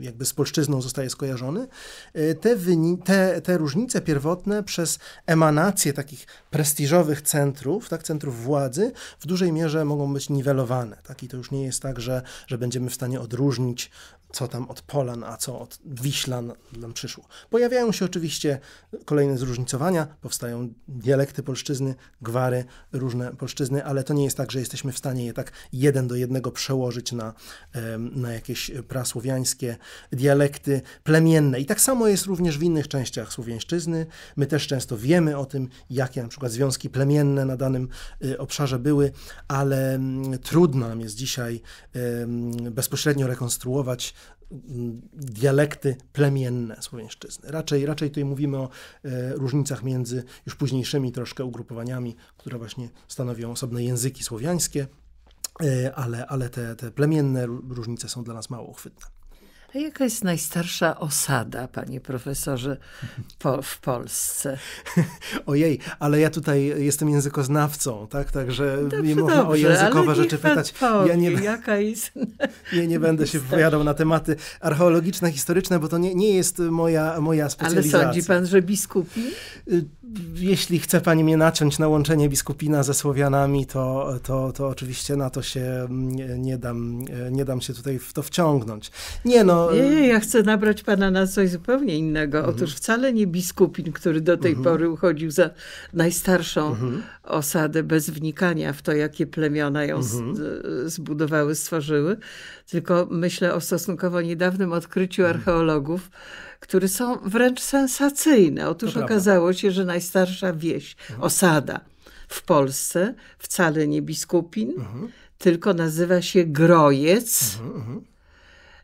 jakby z polszczyzną zostaje skojarzony, e, te, te, te różnice pierwotne przez emanację takich prestiżowych centrów, tak, centrów władzy, w dużej mierze mogą być niwelowane. Tak? I to już nie jest tak, że, że będziemy w stanie odróżnić co tam od Polan, a co od Wiślan nam przyszło. Pojawiają się oczywiście kolejne zróżnicowania, powstają dialekty polszczyzny, gwary, różne polszczyzny, ale to nie jest tak, że jesteśmy w stanie je tak jeden do jednego przełożyć na, na jakieś prasłowiańskie dialekty plemienne. I tak samo jest również w innych częściach słowiańszczyzny. My też często wiemy o tym, jakie na przykład związki plemienne na danym y, obszarze były, ale mm, trudno nam jest dzisiaj bezpośrednio rekonstruować dialekty plemienne słowiańszczyzny. Raczej, raczej tutaj mówimy o e, różnicach między już późniejszymi troszkę ugrupowaniami, które właśnie stanowią osobne języki słowiańskie, e, ale, ale te, te plemienne różnice są dla nas mało uchwytne. A jaka jest najstarsza osada, panie profesorze, po, w Polsce? [laughs] Ojej, ale ja tutaj jestem językoznawcą, tak? Także dobrze, nie można dobrze, o językowe rzeczy pytać. Powie, ja nie, jaka jest... [laughs] ja nie będę się wypowiadał na tematy archeologiczne, historyczne, bo to nie, nie jest moja, moja specjalizacja. Ale sądzi pan, że biskupi? Jeśli chce pani mnie naciąć na łączenie biskupina ze Słowianami, to, to, to oczywiście na to się nie dam, nie dam się tutaj w to wciągnąć. Nie no. Nie, ja chcę nabrać pana na coś zupełnie innego. Mhm. Otóż wcale nie biskupin, który do tej mhm. pory uchodził za najstarszą mhm. osadę bez wnikania w to, jakie plemiona ją mhm. zbudowały, stworzyły, tylko myślę o stosunkowo niedawnym odkryciu mhm. archeologów, które są wręcz sensacyjne. Otóż to okazało prawda. się, że najstarsza wieś, mhm. osada w Polsce, wcale nie biskupin, mhm. tylko nazywa się Grojec. Mhm, mhm.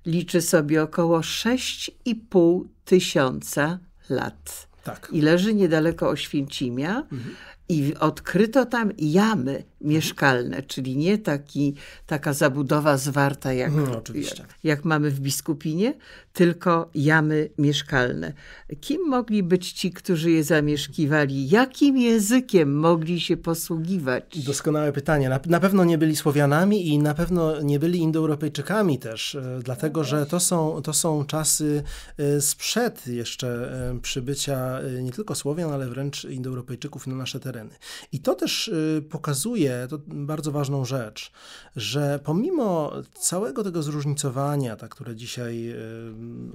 Liczy sobie około 6,5 tysiąca lat. Tak. I leży niedaleko Oświęcimia. Mhm. I odkryto tam jamy mieszkalne, czyli nie taki, taka zabudowa zwarta, jak, no, jak, jak, mamy w Biskupinie, tylko jamy mieszkalne. Kim mogli być ci, którzy je zamieszkiwali? Jakim językiem mogli się posługiwać? Doskonałe pytanie. Na, na pewno nie byli Słowianami i na pewno nie byli Indoeuropejczykami też, e, dlatego że to są, to są czasy e, sprzed jeszcze e, przybycia nie tylko Słowian, ale wręcz Indoeuropejczyków na nasze tereny. I to też pokazuje, to bardzo ważną rzecz, że pomimo całego tego zróżnicowania, tak, które dzisiaj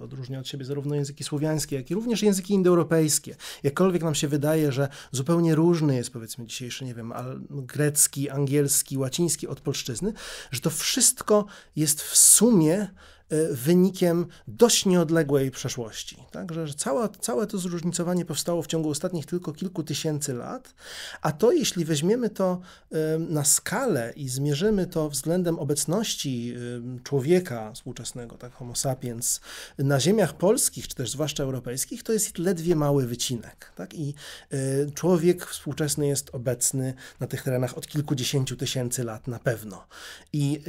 odróżnia od siebie zarówno języki słowiańskie, jak i również języki indoeuropejskie. Jakkolwiek nam się wydaje, że zupełnie różny jest powiedzmy dzisiejszy, nie wiem, grecki, angielski, łaciński od polszczyzny, że to wszystko jest w sumie wynikiem dość nieodległej przeszłości. Także że całe, całe to zróżnicowanie powstało w ciągu ostatnich tylko kilku tysięcy lat, a to jeśli weźmiemy to e, na skalę i zmierzymy to względem obecności e, człowieka współczesnego, tak, homo sapiens, na ziemiach polskich, czy też zwłaszcza europejskich, to jest ledwie mały wycinek. Tak? I człowiek współczesny jest obecny na tych terenach od kilkudziesięciu tysięcy lat na pewno. I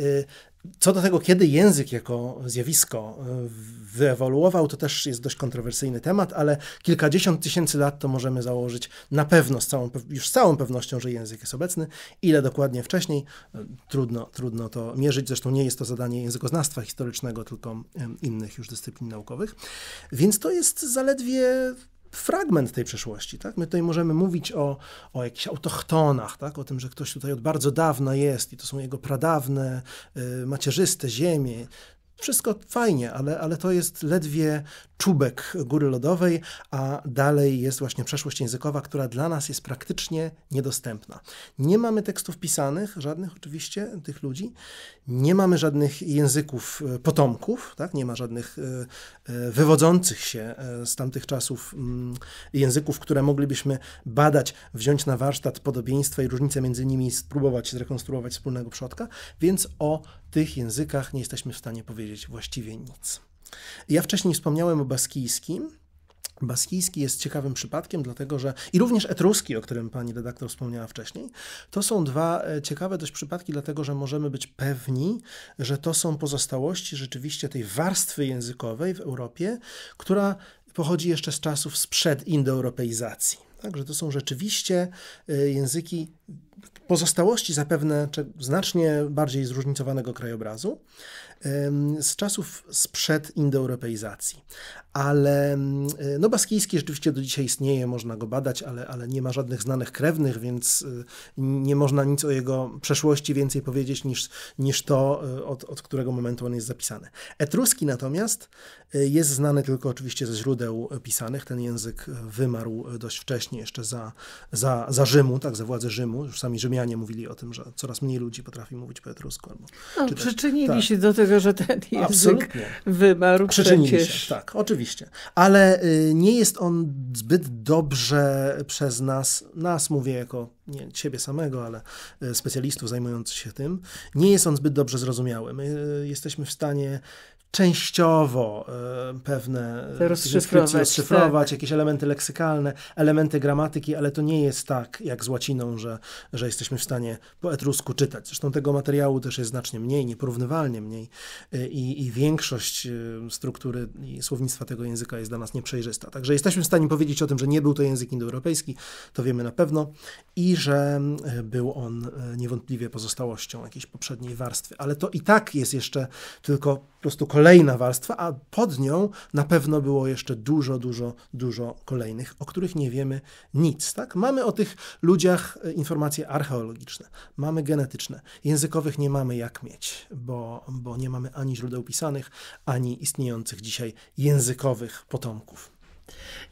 co do tego, kiedy język jako zjawisko e, wyewoluował, to też jest dość kontrowersyjny temat, ale kilkadziesiąt tysięcy lat to możemy założyć na pewno, z całą, już z całą pewnością, że język jest obecny. Ile dokładnie wcześniej, e, trudno, trudno to mierzyć. Zresztą nie jest to zadanie językoznawstwa historycznego, tylko innych już dyscyplin naukowych. Więc to jest zaledwie fragment tej przeszłości. Tak? My tutaj możemy mówić o, o jakichś autochtonach, tak? o tym, że ktoś tutaj od bardzo dawna jest i to są jego pradawne, y, macierzyste ziemie. Wszystko fajnie, ale, ale to jest ledwie czubek góry lodowej, a dalej jest właśnie przeszłość językowa, która dla nas jest praktycznie niedostępna. Nie mamy tekstów pisanych, żadnych oczywiście tych ludzi, nie mamy żadnych języków e, potomków, tak? nie ma żadnych e, e, wywodzących się z tamtych czasów mm, języków, które moglibyśmy badać, wziąć na warsztat podobieństwa i różnice między nimi, spróbować zrekonstruować wspólnego przodka, więc o tych językach nie jesteśmy w stanie powiedzieć właściwie nic. Ja wcześniej wspomniałem o baskijskim. Baskijski jest ciekawym przypadkiem, dlatego że i również etruski, o którym pani redaktor wspomniała wcześniej, to są dwa e, ciekawe dość przypadki, dlatego że możemy być pewni, że to są pozostałości rzeczywiście tej warstwy językowej w Europie, która pochodzi jeszcze z czasów sprzed indoeuropeizacji. Także to są rzeczywiście e, języki pozostałości zapewne znacznie bardziej zróżnicowanego krajobrazu z czasów sprzed indoeuropeizacji. Ale no, baskijski rzeczywiście do dzisiaj istnieje, można go badać, ale, ale nie ma żadnych znanych krewnych, więc e, nie można nic o jego przeszłości więcej powiedzieć niż, niż to, e, od, od którego momentu on jest zapisany. Etruski natomiast jest znany tylko oczywiście ze źródeł pisanych. Ten język wymarł dość wcześnie, jeszcze za, za, za Rzymu, tak, za władze Rzymu. Już sami Rzymianie mówili o tym, że coraz mniej ludzi potrafi mówić po etrusku. Albo no, przyczynili tak. się do tego, że ten język Absolutnie. wymarł Przyczynili przecież. się, tak, oczywiście. Ale y, nie jest on zbyt dobrze przez nas, nas mówię jako nie siebie samego, ale y, specjalistów zajmujących się tym, nie jest on zbyt dobrze zrozumiały. My y, jesteśmy w stanie częściowo e, pewne rozszyfrować, rozszyfrować tak. jakieś elementy leksykalne, elementy gramatyki, ale to nie jest tak jak z łaciną, że, że jesteśmy w stanie po etrusku czytać. Zresztą tego materiału też jest znacznie mniej, nieporównywalnie mniej e, i, i większość e, struktury i słownictwa tego języka jest dla nas nieprzejrzysta. Także jesteśmy w stanie powiedzieć o tym, że nie był to język indoeuropejski, to wiemy na pewno i że był on niewątpliwie pozostałością jakiejś poprzedniej warstwy. Ale to i tak jest jeszcze tylko po prostu kolejna warstwa, a pod nią na pewno było jeszcze dużo, dużo, dużo kolejnych, o których nie wiemy nic. Tak? Mamy o tych ludziach e, informacje archeologiczne, mamy genetyczne, językowych nie mamy jak mieć, bo, bo nie mamy ani źródeł pisanych, ani istniejących dzisiaj językowych potomków.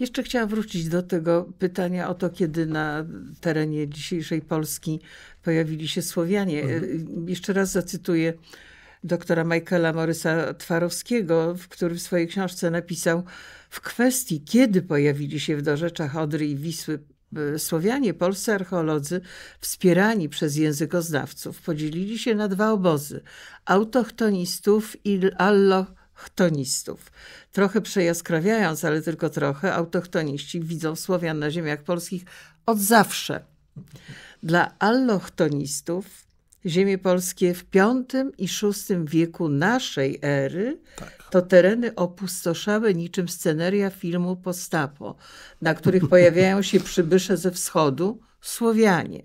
Jeszcze chciałam wrócić do tego pytania o to, kiedy na terenie dzisiejszej Polski pojawili się Słowianie. Mhm. E, jeszcze raz zacytuję doktora Michaela Morysa Twarowskiego, który w swojej książce napisał w kwestii, kiedy pojawili się w dorzeczach Odry i Wisły e, Słowianie, polscy archeolodzy, wspierani przez językoznawców, podzielili się na dwa obozy autochtonistów i allochtonistów. Trochę przejaskrawiając, ale tylko trochę, autochtoniści widzą Słowian na ziemiach polskich od zawsze. Dla allochtonistów ziemie polskie w V i VI wieku naszej ery tak. to tereny opustoszałe niczym sceneria filmu Postapo, na których [laughs] pojawiają się przybysze ze wschodu, Słowianie.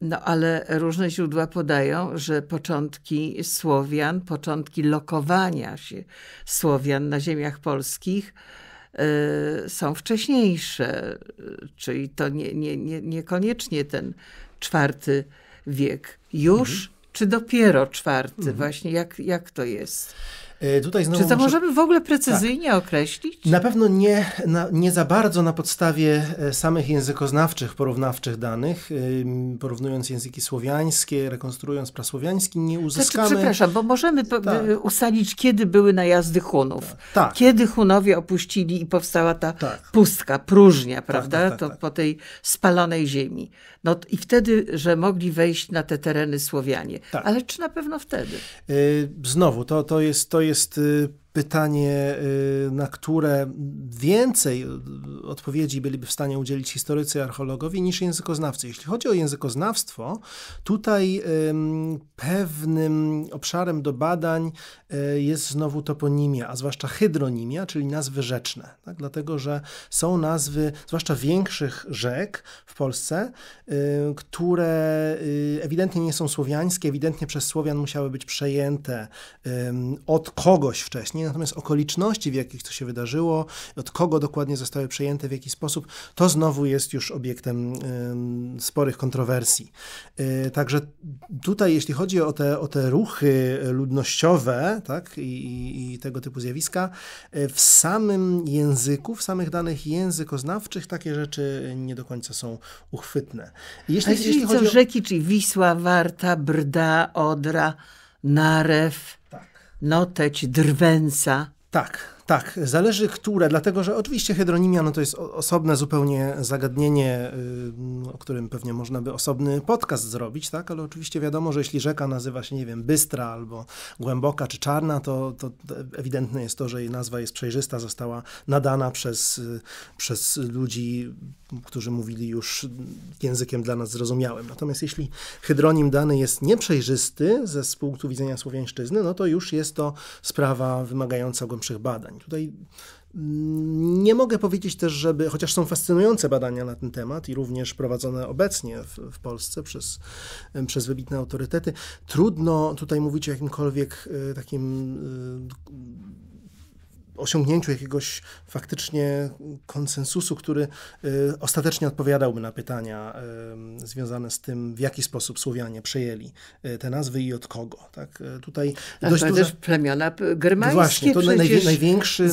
No ale różne źródła podają, że początki Słowian, początki lokowania się Słowian na ziemiach polskich y, są wcześniejsze, czyli to nie, nie, nie, niekoniecznie ten czwarty wiek. Już mhm. czy dopiero czwarty? Mhm. Właśnie jak, jak to jest? E, tutaj znowu Czy to muszę... możemy w ogóle precyzyjnie tak. określić? Na pewno nie, na, nie za bardzo na podstawie e, samych językoznawczych, porównawczych danych, porównując języki słowiańskie, rekonstruując prasłowiański, nie znaczy, uzyskamy... Znaczy, przepraszam, bo możemy tak. ustalić, kiedy były najazdy Hunów. Tak. tak. Kiedy Hunowie opuścili i powstała ta tak. pustka, próżnia, tak, prawda? To po tej spalonej ziemi. No i wtedy, że mogli wejść na te tereny Słowianie. Ale czy na pewno wtedy? E, znowu, to, to jest... To jest y, pytanie, y, na które więcej odpowiedzi byliby w stanie udzielić historycy archeologowie niż językoznawcy. Jeśli chodzi o językoznawstwo, tutaj pewnym obszarem do badań y, jest znowu toponimia, a zwłaszcza hydronimia, czyli nazwy rzeczne. Tak? Dlatego, że są nazwy, zwłaszcza większych rzek w Polsce, y, które ewidentnie nie są słowiańskie, ewidentnie przez Słowian musiały być przejęte od kogoś wcześniej, natomiast okoliczności, w jakich to się wydarzyło, od kogo dokładnie zostały przejęte, w jaki sposób, to znowu jest już obiektem sporych kontrowersji. E, także tutaj, jeśli chodzi o te, o te ruchy ludnościowe tak, i, i tego typu zjawiska, e, w samym języku, w samych danych językoznawczych takie rzeczy nie do końca są uchwytne. Jeśli, jeśli, jeśli chodzi o rzeki, czyli Wisła, Warta, Brda, Odra, Narew, Noteć, Drwęca. Tak, Tak, zależy które, dlatego że oczywiście hydronimia no to jest osobne zupełnie zagadnienie, o którym pewnie można by osobny podcast zrobić, tak? ale oczywiście wiadomo, że jeśli rzeka nazywa się, nie wiem, Bystra albo Głęboka czy Czarna, to, to ewidentne jest to, że jej nazwa jest przejrzysta, została nadana przez, y, przez ludzi, którzy mówili już językiem dla nas zrozumiałym. Natomiast jeśli hydronim dany jest nieprzejrzysty ze z punktu widzenia słowiańszczyzny, no to już jest to sprawa wymagająca głębszych badań. Tutaj mm, nie mogę powiedzieć też, żeby, chociaż są fascynujące badania na ten temat i również prowadzone obecnie w, w Polsce przez, przez wybitne autorytety, trudno tutaj mówić o jakimkolwiek e, takim e, osiągnięciu jakiegoś faktycznie konsensusu, który y, ostatecznie odpowiadałby na pytania y, związane z tym, w jaki sposób Słowianie przejęli y, te nazwy i od kogo. Tak? Tutaj A dość duże... plemiona germańskie Właśnie, to największy, największy,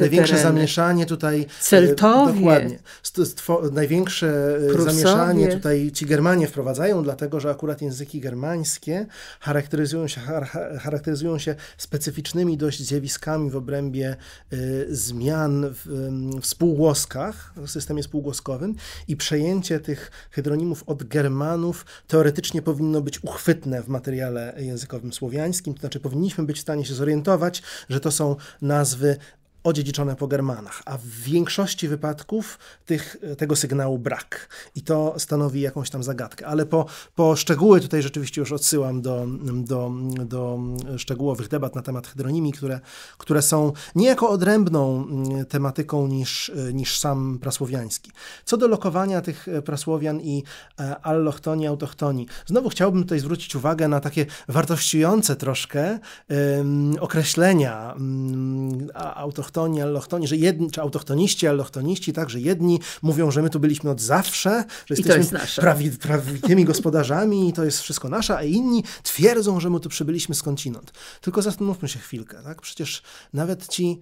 największe zamieszanie tutaj. Celtowie. Dokładnie. Największe Prusowie. zamieszanie tutaj ci Germanie wprowadzają, dlatego że akurat języki germańskie charakteryzują się, charakteryzują się specyficznymi dość zjawiskami w obrębie obrębie y, zmian w, w spółgłoskach, w systemie spółgłoskowym i przejęcie tych hydronimów od Germanów teoretycznie powinno być uchwytne w materiale językowym słowiańskim, to znaczy powinniśmy być w stanie się zorientować, że to są nazwy odziedziczone po Germanach, a w większości wypadków tych, tego sygnału brak. I to stanowi jakąś tam zagadkę. Ale po, po szczegóły tutaj rzeczywiście już odsyłam do, do, do szczegółowych debat na temat hydronimii, które, które są niejako odrębną mm, tematyką niż, niż sam prasłowiański. Co do lokowania tych prasłowian i e, allochtonii, autochtonii, znowu chciałbym tutaj zwrócić uwagę na takie wartościujące troszkę um, określenia um, autochtonii autochtoni, allochtoni, że jedni, czy autochtoniści, allochtoniści, tak, że jedni mówią, że my tu byliśmy od zawsze, że jesteśmy prawi, prawitymi gospodarzami i to jest wszystko nasze, a inni twierdzą, że my tu przybyliśmy skądinąd. Tylko zastanówmy się chwilkę, tak? Przecież nawet ci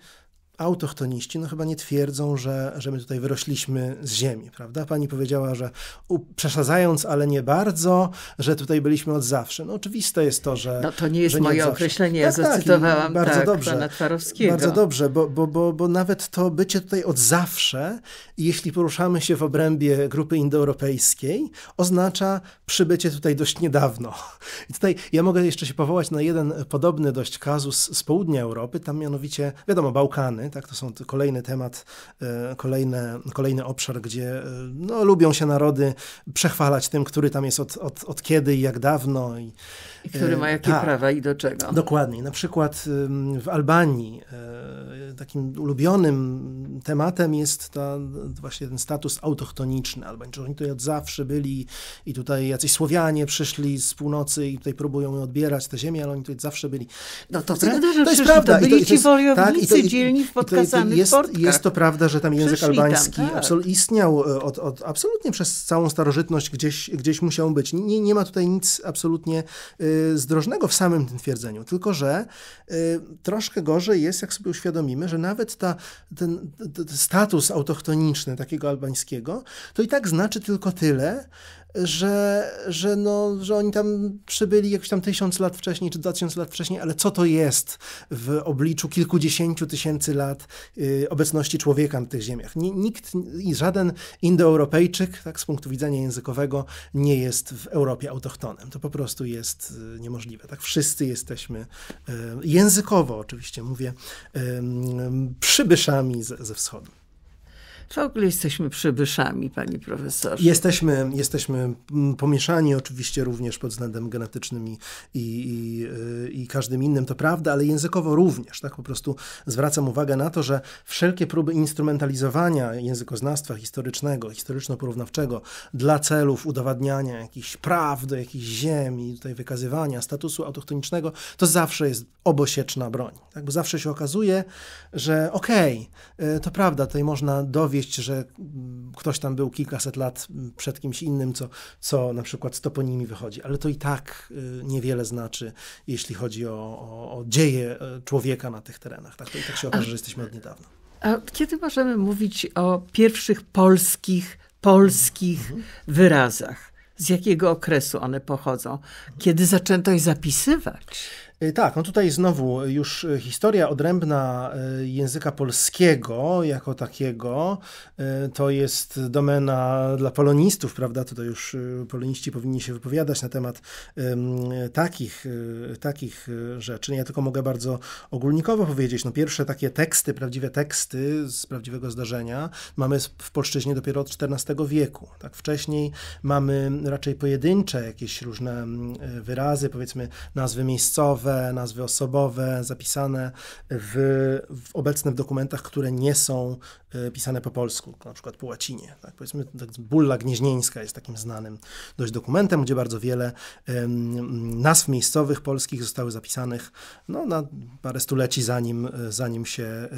autochtoniści no chyba nie twierdzą, że, że my tutaj wyrośliśmy z ziemi, prawda? Pani powiedziała, że u, przesadzając, ale nie bardzo, że tutaj byliśmy od zawsze. No oczywiste jest to, że... No to nie jest nie moje określenie, ja tak, tak zacytowałam bardzo tak, dobrze, pana Twarowskiego. Bardzo dobrze, bo, bo, bo, bo nawet to bycie tutaj od zawsze, jeśli poruszamy się w obrębie grupy indoeuropejskiej, oznacza przybycie tutaj dość niedawno. I tutaj ja mogę jeszcze się powołać na jeden podobny dość kazus z południa Europy, tam mianowicie, wiadomo, Bałkany, tak? To są kolejny temat, e, kolejne, kolejny obszar, gdzie e, no, lubią się narody przechwalać tym, który tam jest od, od, od kiedy i jak dawno. I, I który ma jakie tak, prawa i do czego. Dokładnie. Na przykład w Albanii e, takim ulubionym tematem jest ta, właśnie ten status autochtoniczny Albańczyków. Oni tutaj od zawsze byli i tutaj jacyś Słowianie przyszli z północy i tutaj próbują odbierać te ziemię, ale oni tutaj zawsze byli. No to, prawda, że to jest prawda. To byli ci wojownicy tak, dzielni w podkazanych jest, jest to prawda, że tam język Przyszli albański tam, tak. absol istniał e, od, od, absolutnie przez całą starożytność, gdzieś, gdzieś musiał być. Nie, nie ma tutaj nic absolutnie zdrożnego w samym tym twierdzeniu, tylko że y, troszkę gorzej jest, jak sobie uświadomimy, że nawet ta, ten, ten status autochtoniczny takiego albańskiego, to i tak znaczy tylko tyle, że, że, no, że oni tam przybyli jakoś tam tysiąc lat wcześniej, czy dwa tysiące lat wcześniej, ale co to jest w obliczu kilkudziesięciu tysięcy lat y, obecności człowieka na tych ziemiach? Nikt, żaden indoeuropejczyk, tak, z punktu widzenia językowego, nie jest w Europie autochtonem. To po prostu jest y, niemożliwe. Tak, wszyscy jesteśmy y, językowo, oczywiście mówię, przybyszami ze, ze wschodu. W ogóle jesteśmy przybyszami, pani profesorze. Jesteśmy, jesteśmy pomieszani oczywiście również pod względem genetycznym i, i, i, i, każdym innym, to prawda, ale językowo również. Tak? Po prostu zwracam uwagę na to, że wszelkie próby instrumentalizowania językoznawstwa historycznego, historyczno-porównawczego dla celów udowadniania jakichś praw do jakichś ziemi, tutaj wykazywania statusu autochtonicznego, to zawsze jest obosieczna broń. Tak? Bo zawsze się okazuje, że okej, okay, to prawda, tutaj można opowieść, że mm, ktoś tam był kilkaset lat mm, przed kimś innym, co, co na przykład z toponimi wychodzi, ale to i tak y, niewiele znaczy, jeśli chodzi o, o, o dzieje e, człowieka na tych terenach. Tak, to i tak się okaże, że jesteśmy od niedawna. A kiedy możemy mówić o pierwszych polskich, polskich mhm. wyrazach? Z jakiego okresu one pochodzą? Kiedy zaczęto je zapisywać? Y, tak, no tutaj znowu już historia odrębna y, języka polskiego jako takiego to jest domena dla polonistów, prawda? Tutaj już poloniści powinni się wypowiadać na temat takich, takich rzeczy. Ja tylko mogę bardzo ogólnikowo powiedzieć. No pierwsze takie teksty, prawdziwe teksty z prawdziwego zdarzenia mamy w polszczyźnie dopiero od XIV wieku. Tak? Wcześniej mamy raczej pojedyncze jakieś różne wyrazy, powiedzmy nazwy miejscowe, nazwy, osobowe zapisane w, w, obecne w dokumentach, które nie są pisane po polsku, na przykład po łacinie. Tak? Powiedzmy, tak, Bulla Gnieźnieńska jest takim znanym dość dokumentem, gdzie bardzo wiele nazw miejscowych polskich zostały zapisanych no, na parę stuleci, zanim, e, zanim się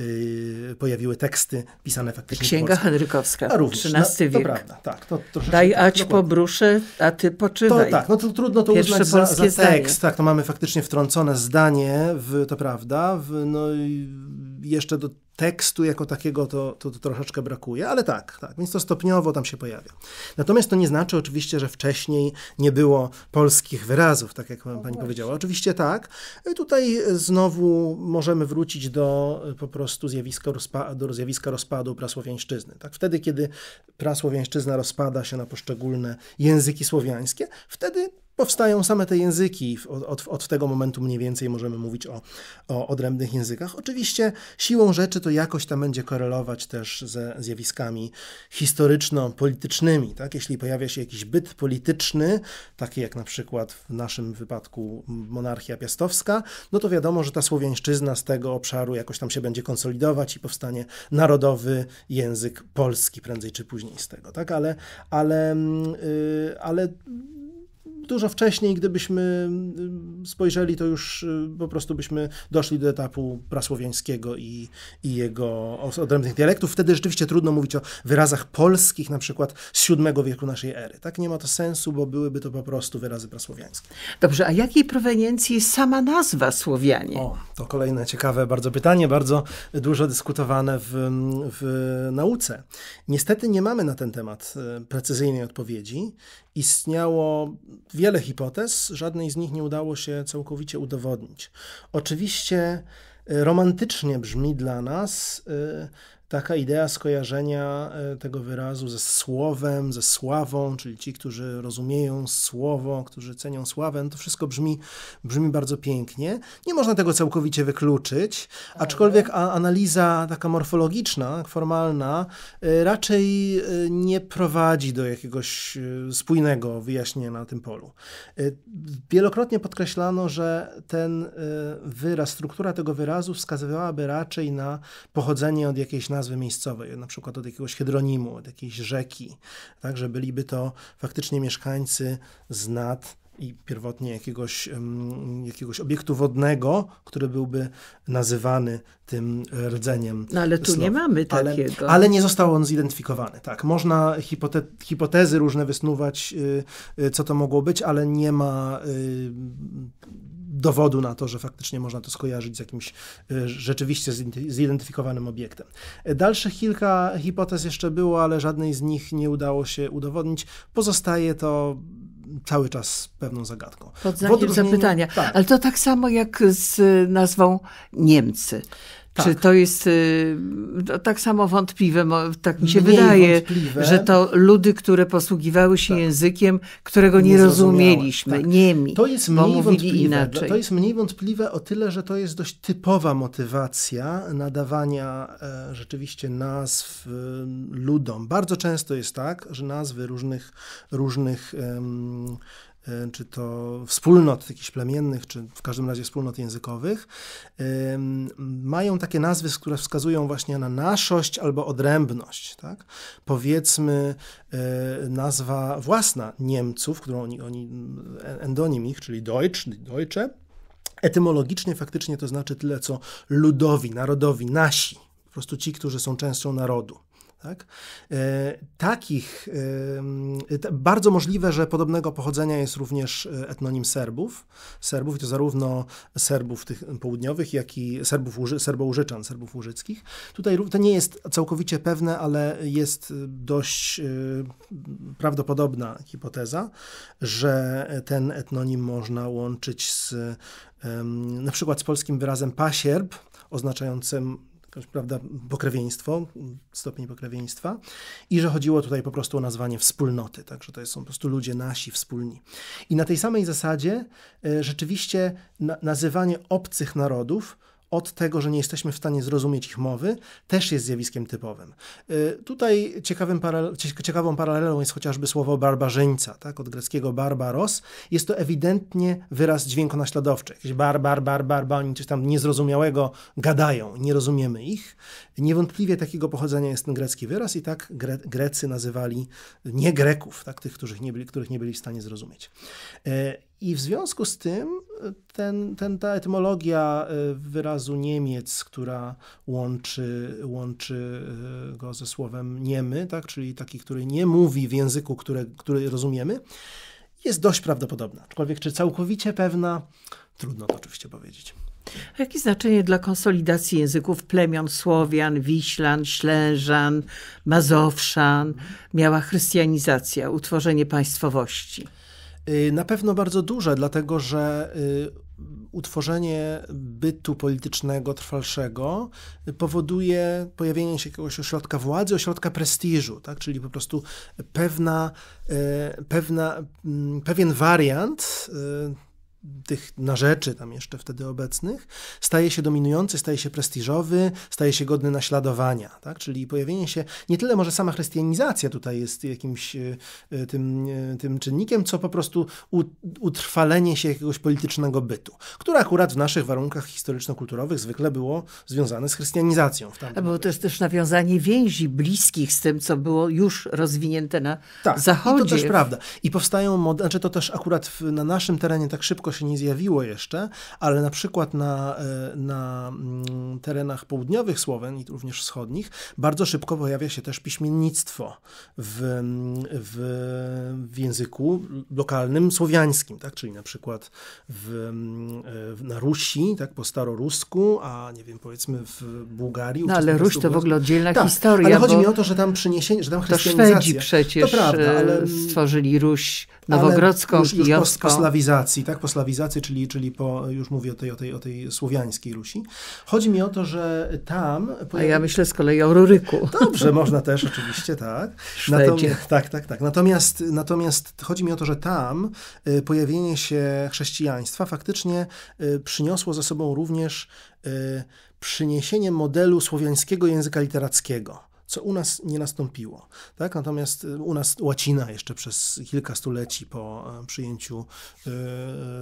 y, pojawiły teksty pisane faktycznie Księga Henrykowska, a również, XIII no, wiek. To prawda, tak. To Daj ać po brusze, a ty poczywaj. To, tak, no to trudno to Pierwsze uznać za, za tekst. Zdanie. Tak, to mamy faktycznie wtrącone zdanie, w, to prawda, w, no i jeszcze do tekstu jako takiego to, to, to, troszeczkę brakuje, ale tak, tak, więc to stopniowo tam się pojawia. Natomiast to nie znaczy oczywiście, że wcześniej nie było polskich wyrazów, tak jak no pani powiedziała. Oczywiście tak. Tutaj znowu możemy wrócić do po prostu zjawiska, rozpa- do zjawiska rozpadu prasłowiańszczyzny. Tak? Wtedy, kiedy prasłowiańszczyzna rozpada się na poszczególne języki słowiańskie, wtedy powstają same te języki. Od, od, tego momentu mniej więcej możemy mówić o, o odrębnych językach. Oczywiście siłą rzeczy to jakoś tam będzie korelować też ze zjawiskami historyczno-politycznymi. Tak? Jeśli pojawia się jakiś byt polityczny, taki jak na przykład w naszym wypadku monarchia piastowska, no to wiadomo, że ta słowiańszczyzna z tego obszaru jakoś tam się będzie konsolidować i powstanie narodowy język polski prędzej czy później z tego. Tak? Ale, ale, yy, ale dużo wcześniej, gdybyśmy y, spojrzeli, to już y, po prostu byśmy doszli do etapu prasłowiańskiego i, i jego odrębnych dialektów. Wtedy rzeczywiście trudno mówić o wyrazach polskich, na przykład z VII wieku naszej ery. Tak nie ma to sensu, bo byłyby to po prostu wyrazy prasłowiańskie. Dobrze, a jakiej proweniencji jest sama nazwa Słowianie? O, to kolejne ciekawe bardzo pytanie, bardzo dużo dyskutowane w, w nauce. Niestety nie mamy na ten temat y, precyzyjnej odpowiedzi istniało wiele hipotez, żadnej z nich nie udało się całkowicie udowodnić. Oczywiście y, romantycznie brzmi dla nas y, taka idea skojarzenia e, tego wyrazu ze słowem, ze sławą, czyli ci, którzy rozumieją słowo, którzy cenią sławę, no to wszystko brzmi, brzmi bardzo pięknie. Nie można tego całkowicie wykluczyć, aczkolwiek analiza taka morfologiczna, formalna, e, raczej e, nie prowadzi do jakiegoś spójnego wyjaśnienia na tym polu. Wielokrotnie podkreślano, że ten wyraz, struktura tego wyrazu wskazywałaby raczej na pochodzenie od jakiejś nazwy miejscowej, na przykład od jakiegoś hydronimu, od jakiejś rzeki, tak, że byliby to faktycznie mieszkańcy z nad i pierwotnie jakiegoś, jakiegoś obiektu wodnego, który byłby nazywany tym rdzeniem. No ale tu nie mamy takiego. Ale, ale, nie został on zidentyfikowany. Tak, można hipote hipotezy różne wysnuwać, y, y, co to mogło być, ale nie ma y, dowodu na to, że faktycznie można to skojarzyć z jakimś e, rzeczywiście zidentyfikowanym obiektem. E, dalszych kilka hipotez jeszcze było, ale żadnej z nich nie udało się udowodnić. Pozostaje to cały czas pewną zagadką. Pod znakiem zapytania. Tak. Ale to tak samo jak z nazwą Niemcy. Tak. Czy to jest y, tak samo wątpliwe, tak mi się Mniej wydaje, wątpliwe. że to ludy, które posługiwały się tak. językiem, którego nie, nie rozumieliśmy, tak. Niemi, to jest mniej mówili inaczej. To jest mniej wątpliwe o tyle, że to jest dość typowa motywacja nadawania e, rzeczywiście nazw e, ludom. Bardzo często jest tak, że nazwy różnych, różnych E, czy to wspólnot jakichś plemiennych, czy w każdym razie wspólnot językowych, mają takie nazwy, które wskazują właśnie na naszość albo odrębność. Tak? Powiedzmy e, nazwa własna Niemców, którą oni, oni endonim ich, czyli Deutsch, Deutsche, etymologicznie faktycznie to znaczy tyle, co ludowi, narodowi, nasi, po prostu ci, którzy są częścią narodu. Tak? Takich, bardzo możliwe, że podobnego pochodzenia jest również etnonim Serbów. Serbów i to zarówno Serbów tych południowych, jak i Serbów, Serbo-Użyczan, Serbów łużyckich. Tutaj to nie jest całkowicie pewne, ale jest dość prawdopodobna hipoteza, że ten etnonim można łączyć z na przykład z polskim wyrazem pasierb, oznaczającym prawda, pokrewieństwo, stopień pokrewieństwa i że chodziło tutaj po prostu o nazwanie wspólnoty, także to są po prostu ludzie nasi, wspólni. I na tej samej zasadzie e, rzeczywiście na, nazywanie obcych narodów od tego, że nie jesteśmy w stanie zrozumieć ich mowy, też jest zjawiskiem typowym. Y, tutaj ciekawym paralel, ciekawą paralelą jest chociażby słowo barbarzyńca, tak? od greckiego barbaros. Jest to ewidentnie wyraz dźwiękonaśladowczy. Jakieś bar, bar, bar, bar, bar, oni coś tam niezrozumiałego gadają, nie rozumiemy ich. Niewątpliwie takiego pochodzenia jest ten grecki wyraz i tak Gre Grecy nazywali nie Greków, tak? tych, których nie, byli, których nie byli w stanie zrozumieć. I w związku z tym ten, ten, ta etymologia e, wyrazu Niemiec, która łączy, łączy e, go ze słowem niemy, tak, czyli taki, który nie mówi w języku, które, który rozumiemy, jest dość prawdopodobna. Aczkolwiek czy całkowicie pewna, trudno to oczywiście powiedzieć. Jakie znaczenie dla konsolidacji języków plemion Słowian, Wiślan, Ślężan, Mazowszan miała chrystianizacja, utworzenie państwowości? Y, na pewno bardzo duże, dlatego że y, utworzenie bytu politycznego trwalszego powoduje pojawienie się jakiegoś ośrodka władzy, ośrodka prestiżu, tak? czyli po prostu pewna, y, pewna, mm, pewien wariant tych narzeczy tam jeszcze wtedy obecnych, staje się dominujący, staje się prestiżowy, staje się godny naśladowania. Tak? Czyli pojawienie się, nie tyle może sama chrystianizacja tutaj jest jakimś e, e, tym, e, tym czynnikiem, co po prostu utrwalenie się jakiegoś politycznego bytu, które akurat w naszych warunkach historyczno-kulturowych zwykle było związane z chrystianizacją. W było to jest też nawiązanie więzi bliskich z tym, co było już rozwinięte na tak, zachodzie. I to też prawda. I powstają, znaczy to też akurat w, na naszym terenie tak szybko się nie zjawiło jeszcze, ale na przykład na, e, na mm, terenach południowych Słowen i również wschodnich bardzo szybko pojawia się też piśmiennictwo w, w, w języku lokalnym słowiańskim, tak? czyli na przykład w, w, na Rusi, tak? po starorusku, a nie wiem, powiedzmy w Bułgarii. No ale Ruś to w ogóle oddzielna tak, historia. Ale chodzi mi o to, że tam przyniesienie, że tam chrystianizacja... To Szwedzi przecież to prawda, ale, stworzyli Ruś nowogrodzką, już, już po, po slawizacji, tak? Po slawizacji, czyli, czyli po, już mówię o tej, o, tej, o tej słowiańskiej Rusi. Chodzi mi o to, że tam... A ja myślę z kolei o Ruryku. Dobrze, [laughs] można też oczywiście, tak. Natomiast, tak, tak, tak. Natomiast, natomiast chodzi mi o to, że tam y, pojawienie się chrześcijaństwa faktycznie y, przyniosło ze sobą również y, przyniesienie modelu słowiańskiego języka literackiego co u nas nie nastąpiło. Tak? Natomiast y, u nas łacina jeszcze przez kilka stuleci po e, przyjęciu e,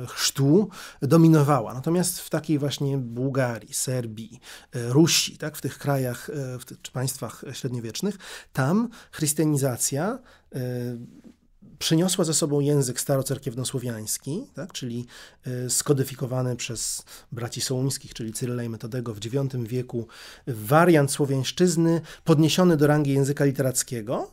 chrztu dominowała. Natomiast w takiej właśnie Bułgarii, Serbii, e, Rusi, tak? w tych krajach, w tych, państwach średniowiecznych, tam chrystianizacja przyniosła ze sobą język starocerkiewnosłowiański, tak, czyli y, skodyfikowany przez braci sołuńskich, czyli Cyryla i Metodego w IX wieku, wariant słowiańszczyzny podniesiony do rangi języka literackiego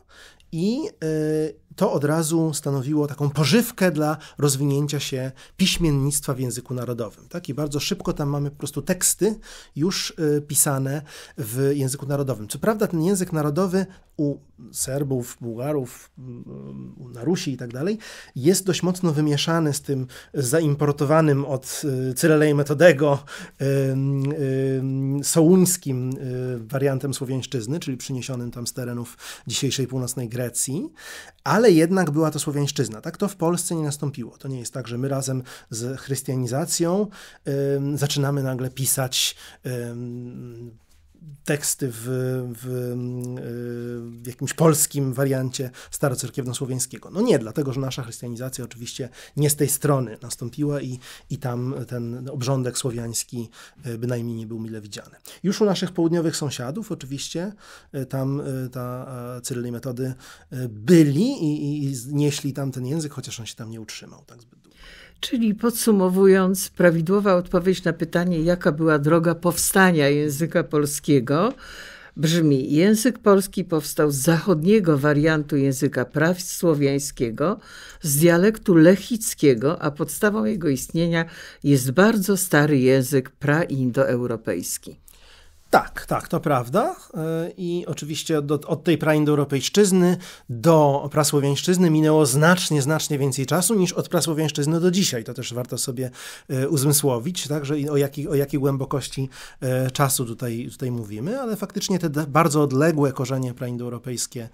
i y, to od razu stanowiło taką pożywkę dla rozwinięcia się piśmiennictwa w języku narodowym. Tak? I bardzo szybko tam mamy po prostu teksty już y, pisane w języku narodowym. Co prawda ten język narodowy u Serbów, Bułgarów, y, na Rusi i tak dalej, jest dość mocno wymieszany z tym zaimportowanym od y, Cyrela i Metodego sołuńskim wariantem słowiańszczyzny, czyli przyniesionym tam z terenów dzisiejszej północnej Grecji, ale jednak była to słowiańszczyzna. Tak to w Polsce nie nastąpiło. To nie jest tak, że my razem z chrystianizacją y, zaczynamy nagle pisać y, teksty w, w, w, jakimś polskim wariancie starocerkiewno-słowiańskiego. No nie, dlatego że nasza chrystianizacja oczywiście nie z tej strony nastąpiła i, i tam ten obrządek słowiański e, bynajmniej nie był mile widziany. Już u naszych południowych sąsiadów oczywiście e, tam ta Cyryl i Metody byli i, i nieśli tam ten język, chociaż on się tam nie utrzymał tak zbyt Czyli podsumowując, prawidłowa odpowiedź na pytanie, jaka była droga powstania języka polskiego, brzmi: Język polski powstał z zachodniego wariantu języka prawsłowiańskiego, z dialektu lechickiego, a podstawą jego istnienia jest bardzo stary język praindoeuropejski. Tak, tak, to prawda. E, I oczywiście od tej praindoeuropejszczyzny do prasłowiańszczyzny minęło znacznie, znacznie więcej czasu niż od prasłowiańszczyzny do dzisiaj. To też warto sobie e, uzmysłowić, tak, że o, jakiej, o jakiej głębokości e, czasu tutaj, tutaj mówimy, ale faktycznie te bardzo odległe korzenie praindoeuropejskie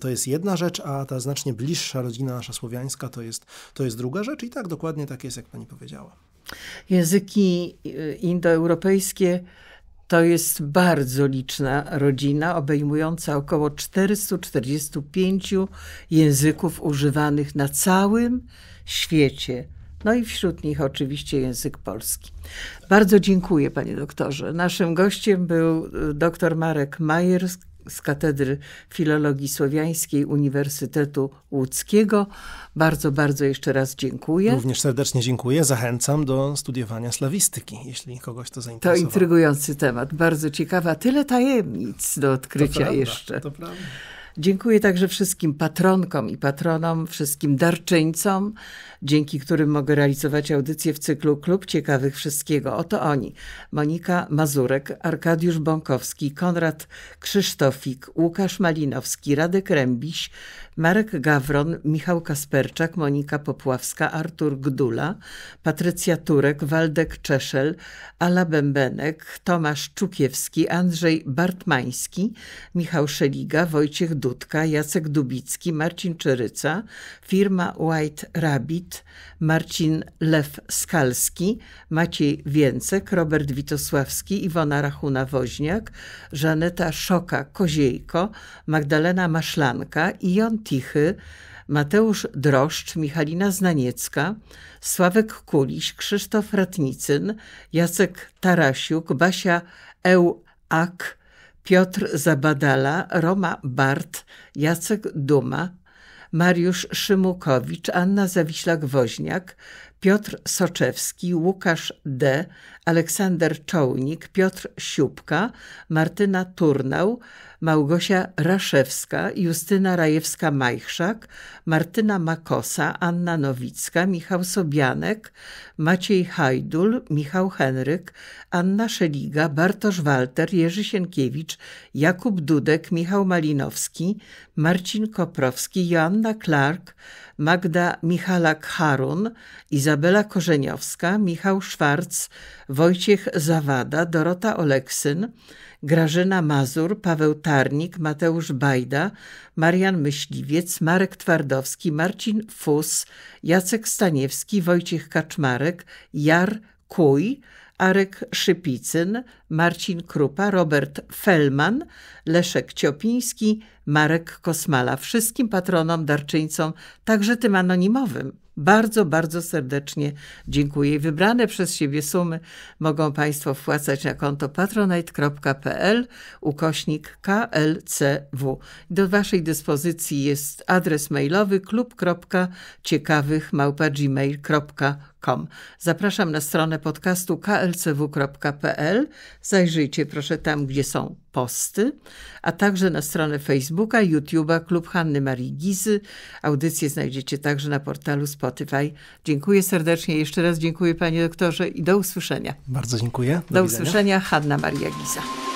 to jest jedna rzecz, a ta znacznie bliższa rodzina nasza słowiańska to jest, to jest druga rzecz i tak dokładnie tak jest, jak pani powiedziała. Języki indoeuropejskie to jest bardzo liczna rodzina, obejmująca około 445 języków używanych na całym świecie. No i wśród nich oczywiście język polski. Bardzo dziękuję, panie doktorze. Naszym gościem był dr Marek Majer z Katedry Filologii Słowiańskiej Uniwersytetu Łódzkiego. Bardzo, bardzo jeszcze raz dziękuję. Również serdecznie dziękuję. Zachęcam do studiowania slawistyki, jeśli kogoś to zainteresuje. To intrygujący temat, bardzo ciekawa. Tyle tajemnic do odkrycia to prawda, jeszcze. To prawda. Dziękuję także wszystkim patronkom i patronom, wszystkim darczyńcom, dzięki którym mogę realizować audycje w cyklu Klub Ciekawych Wszystkiego. Oto oni: Monika Mazurek, Arkadiusz Bąkowski, Konrad Krzysztofik, Łukasz Malinowski, Radek Rębiś, Marek Gawron, Michał Kasperczak, Monika Popławska, Artur Gdula, Patrycja Turek, Waldek Czeszel, Ala Bębenek, Tomasz Czukiewski, Andrzej Bartmański, Michał Szeliga, Wojciech Dudka, Jacek Dubicki, Marcin Czeryca, firma White Rabbit, Marcin Lew Skalski, Maciej Więcek, Robert Witosławski, Iwona Rachuna-Woźniak, Żaneta Szoka-Koziejko, Magdalena Maszlanka i Jon Tichy, Mateusz Droszcz, Michalina Znaniecka, Sławek Kuliś, Krzysztof Ratnicyn, Jacek Tarasiuk, Basia Eł-Ak, Piotr Zabadala, Roma Bart, Jacek Duma, Mariusz Szymukowicz, Anna Zawiślak-Woźniak, Piotr Soczewski, Łukasz D., Aleksander Czołnik, Piotr Siupka, Martyna Turnał, Małgosia Raszewska, Justyna Rajewska-Majchrzak, Martyna Makosa, Anna Nowicka, Michał Sobianek, Maciej Hajdul, Michał Henryk, Anna Szeliga, Bartosz Walter, Jerzy Sienkiewicz, Jakub Dudek, Michał Malinowski, Marcin Koprowski, Joanna Clark, Magda Michalak-Harun, Izabela Korzeniowska, Michał Szwarc, Wojciech Zawada, Dorota Oleksyn, Grażyna Mazur, Paweł Tarnik, Mateusz Bajda, Marian Myśliwiec, Marek Twardowski, Marcin Fus, Jacek Staniewski, Wojciech Kaczmarek, Jar Kuj, Arek Szypicyn, Marcin Krupa, Robert Fellman, Leszek Ciopiński, Marek Kosmala. Wszystkim patronom, darczyńcom, także tym anonimowym. Bardzo, bardzo serdecznie dziękuję. Wybrane przez siebie sumy mogą Państwo wpłacać na konto patronite.pl ukośnik KLCW. Do Waszej dyspozycji jest adres mailowy klub.ciekawych.gmail.com Zapraszam na stronę podcastu klcw.pl. Zajrzyjcie proszę tam, gdzie są posty, a także na stronę Facebooka, YouTube'a Klub Hanny Marii Gizy. Audycje znajdziecie także na portalu Spotify. Dziękuję serdecznie. Jeszcze raz dziękuję panie doktorze i do usłyszenia. Bardzo dziękuję. Do, do usłyszenia. Hanna Maria Giza.